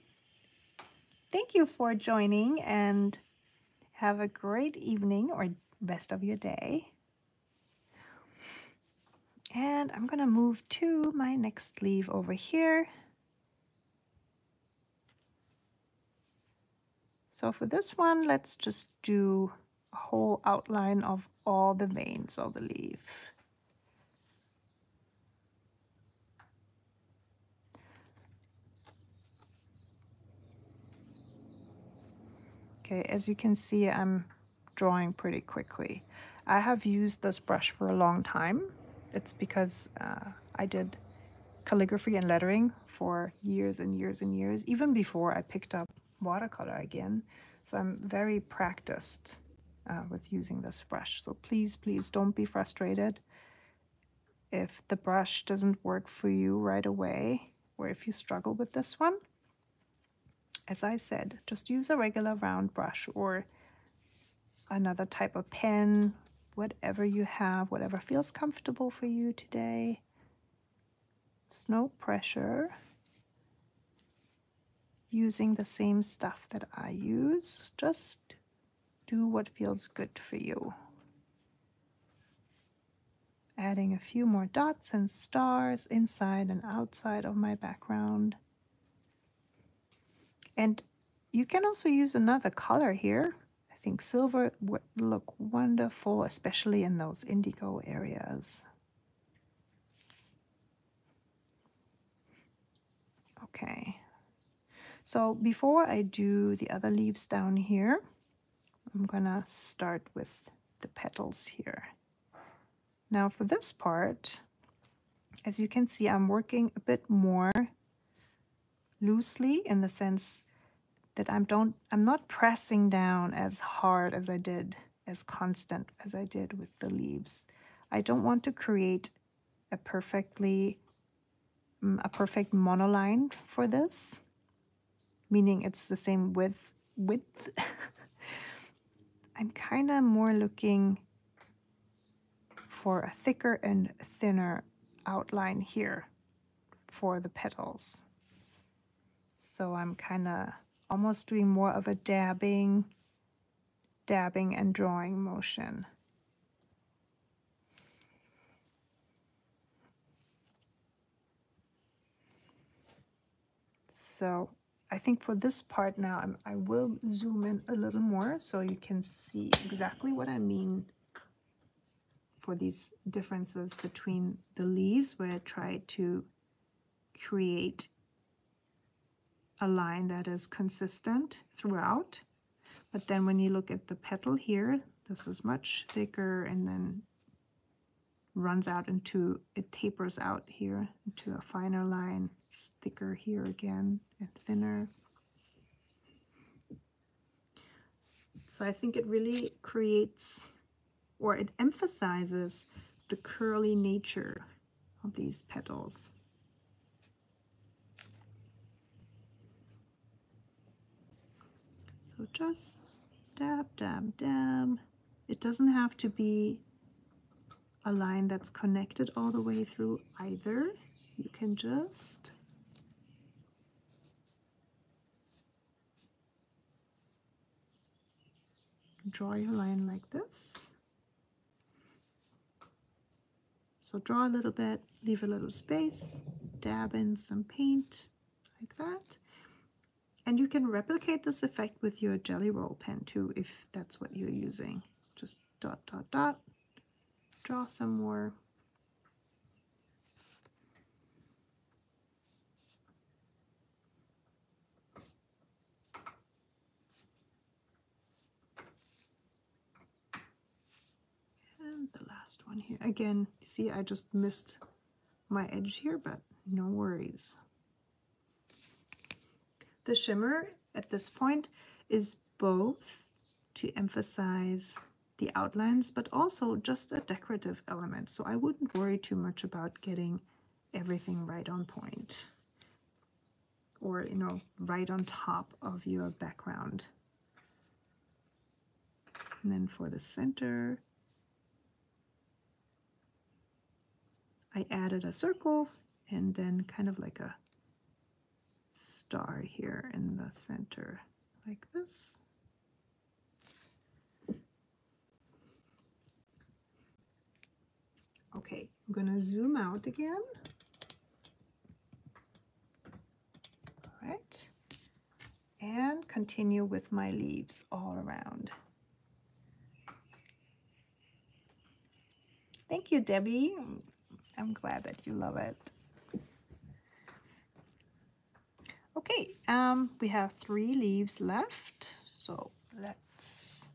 Thank you for joining and have a great evening or rest of your day. And I'm going to move to my next sleeve over here. So for this one, let's just do a whole outline of all the veins of the leaf. Okay, as you can see, I'm drawing pretty quickly. I have used this brush for a long time. It's because uh, I did calligraphy and lettering for years and years and years, even before I picked up watercolor again. So I'm very practiced uh, with using this brush. So please, please don't be frustrated if the brush doesn't work for you right away or if you struggle with this one as I said, just use a regular round brush or another type of pen, whatever you have, whatever feels comfortable for you today. There's no pressure. Using the same stuff that I use, just do what feels good for you. Adding a few more dots and stars inside and outside of my background. And you can also use another color here. Think silver would look wonderful, especially in those indigo areas. Okay, so before I do the other leaves down here, I'm gonna start with the petals here. Now for this part, as you can see, I'm working a bit more loosely in the sense that I'm don't I'm not pressing down as hard as I did as constant as I did with the leaves. I don't want to create a perfectly mm, a perfect monoline for this, meaning it's the same width width. I'm kind of more looking for a thicker and thinner outline here for the petals. So I'm kind of almost doing more of a dabbing, dabbing and drawing motion. So I think for this part now, I'm, I will zoom in a little more so you can see exactly what I mean for these differences between the leaves where I try to create a line that is consistent throughout. But then when you look at the petal here, this is much thicker and then runs out into, it tapers out here into a finer line. It's thicker here again and thinner. So I think it really creates or it emphasizes the curly nature of these petals. So just dab, dab, dab. It doesn't have to be a line that's connected all the way through either. You can just draw your line like this. So draw a little bit, leave a little space, dab in some paint like that. And you can replicate this effect with your jelly Roll pen too, if that's what you're using. Just dot, dot, dot, draw some more. And the last one here. Again, see, I just missed my edge here, but no worries. The shimmer at this point is both to emphasize the outlines, but also just a decorative element. So I wouldn't worry too much about getting everything right on point or, you know, right on top of your background. And then for the center, I added a circle and then kind of like a star here in the center like this. Okay, I'm gonna zoom out again. All right, and continue with my leaves all around. Thank you, Debbie. I'm glad that you love it. Okay, um, we have three leaves left. So let's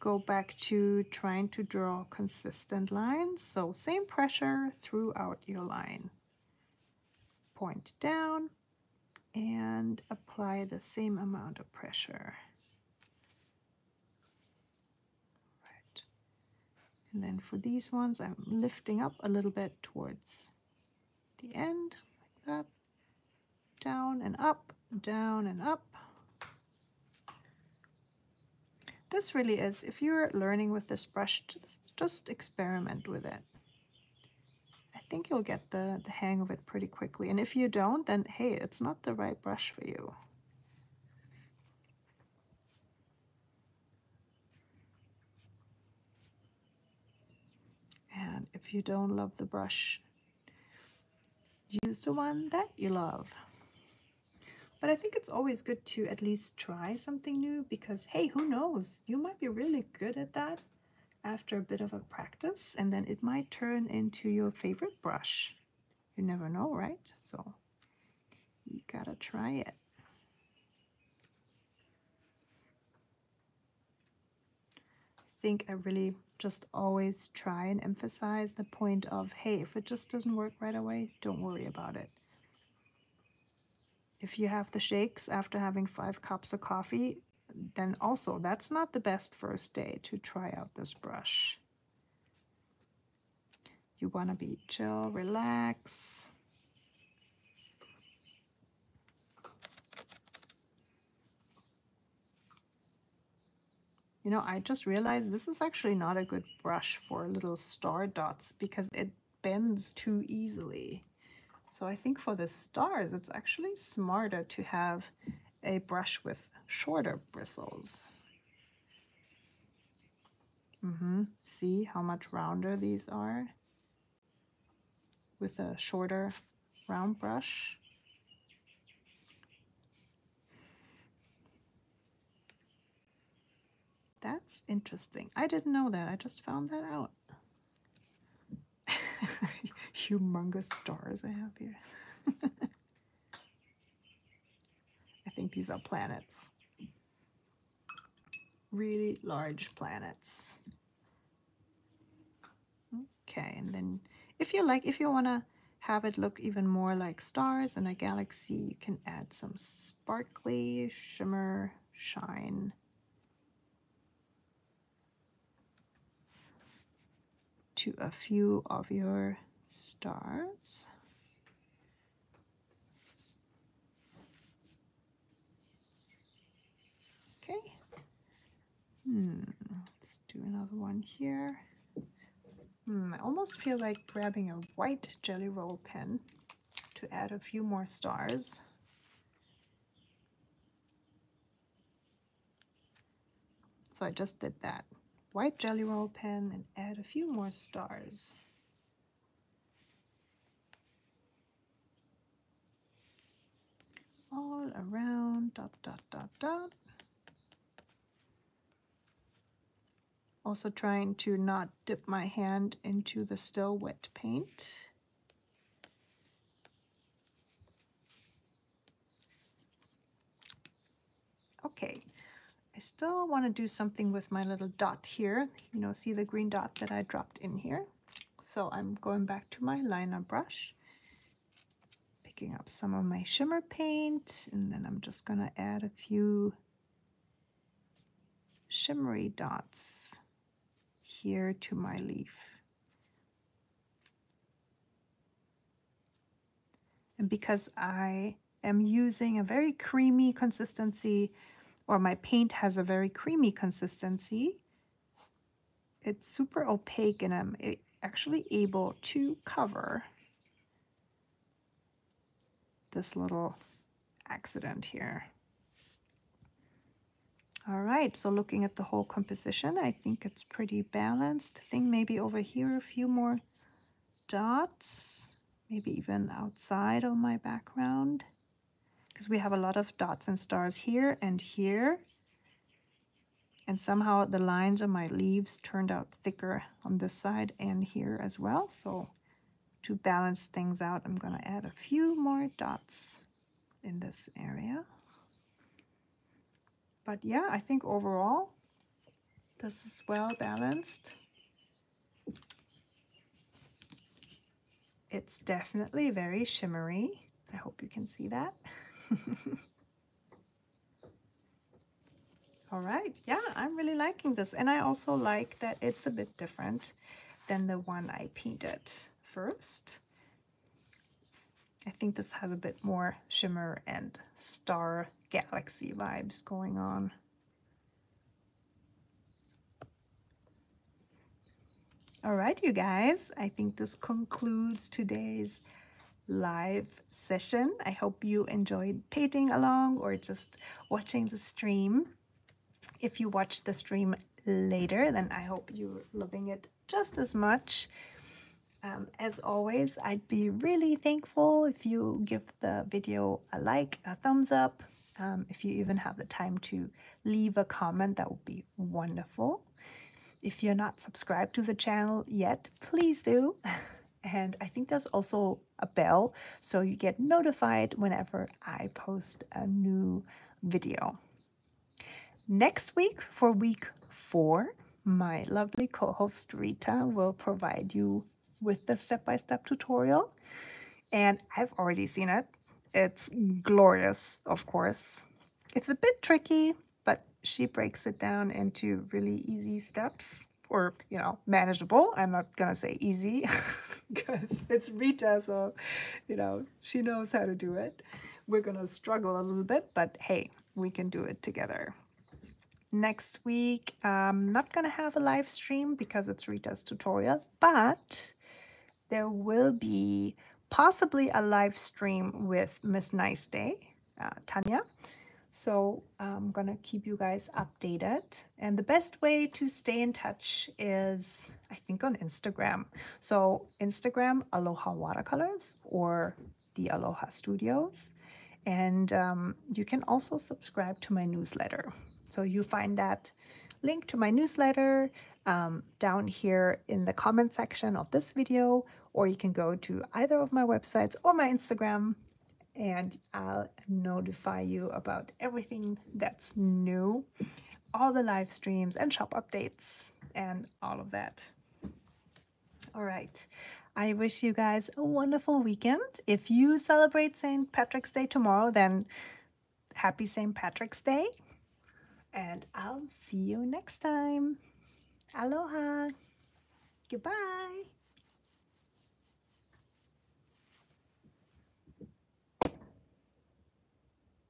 go back to trying to draw consistent lines. So same pressure throughout your line. Point down and apply the same amount of pressure. Right. And then for these ones, I'm lifting up a little bit towards the end, like that down and up, down and up. This really is, if you're learning with this brush, just, just experiment with it. I think you'll get the, the hang of it pretty quickly. And if you don't, then hey, it's not the right brush for you. And if you don't love the brush, use the one that you love. But I think it's always good to at least try something new because, hey, who knows? You might be really good at that after a bit of a practice and then it might turn into your favorite brush. You never know, right? So you gotta try it. I think I really just always try and emphasize the point of, hey, if it just doesn't work right away, don't worry about it if you have the shakes after having five cups of coffee, then also that's not the best first day to try out this brush. You want to be chill, relax. You know, I just realized this is actually not a good brush for little star dots because it bends too easily. So I think for the stars, it's actually smarter to have a brush with shorter bristles. Mm -hmm. See how much rounder these are with a shorter round brush. That's interesting. I didn't know that. I just found that out. humongous stars I have here. I think these are planets. Really large planets. Okay, and then if you like, if you want to have it look even more like stars in a galaxy, you can add some sparkly shimmer shine to a few of your stars. Okay. Hmm. Let's do another one here. Hmm. I almost feel like grabbing a white jelly Roll pen to add a few more stars. So I just did that. White jelly Roll pen and add a few more stars. all around, dot, dot, dot, dot. Also trying to not dip my hand into the still wet paint. Okay, I still want to do something with my little dot here. You know, see the green dot that I dropped in here? So I'm going back to my liner brush picking up some of my shimmer paint and then I'm just going to add a few shimmery dots here to my leaf. And because I am using a very creamy consistency or my paint has a very creamy consistency, it's super opaque and I'm actually able to cover this little accident here. All right, so looking at the whole composition, I think it's pretty balanced. I think maybe over here a few more dots, maybe even outside of my background, because we have a lot of dots and stars here and here. And somehow the lines of my leaves turned out thicker on this side and here as well. So to balance things out, I'm going to add a few more dots in this area. But yeah, I think overall this is well balanced. It's definitely very shimmery. I hope you can see that. All right, yeah, I'm really liking this. And I also like that it's a bit different than the one I painted first. I think this has a bit more shimmer and star galaxy vibes going on. All right, you guys, I think this concludes today's live session. I hope you enjoyed painting along or just watching the stream. If you watch the stream later, then I hope you're loving it just as much. Um, as always, I'd be really thankful if you give the video a like, a thumbs up. Um, if you even have the time to leave a comment, that would be wonderful. If you're not subscribed to the channel yet, please do. And I think there's also a bell so you get notified whenever I post a new video. Next week, for week four, my lovely co-host Rita will provide you with the step-by-step -step tutorial. And I've already seen it. It's glorious, of course. It's a bit tricky, but she breaks it down into really easy steps or, you know, manageable. I'm not going to say easy because it's Rita, so, you know, she knows how to do it. We're going to struggle a little bit, but hey, we can do it together. Next week, I'm not going to have a live stream because it's Rita's tutorial, but there will be possibly a live stream with Miss Nice Day, uh, Tanya. So I'm going to keep you guys updated. And the best way to stay in touch is, I think, on Instagram. So Instagram, Aloha Watercolors or the Aloha Studios. And um, you can also subscribe to my newsletter. So you find that link to my newsletter um, down here in the comment section of this video, or you can go to either of my websites or my Instagram and I'll notify you about everything that's new, all the live streams and shop updates and all of that. All right. I wish you guys a wonderful weekend. If you celebrate St. Patrick's Day tomorrow, then happy St. Patrick's Day. And I'll see you next time. Aloha. Goodbye.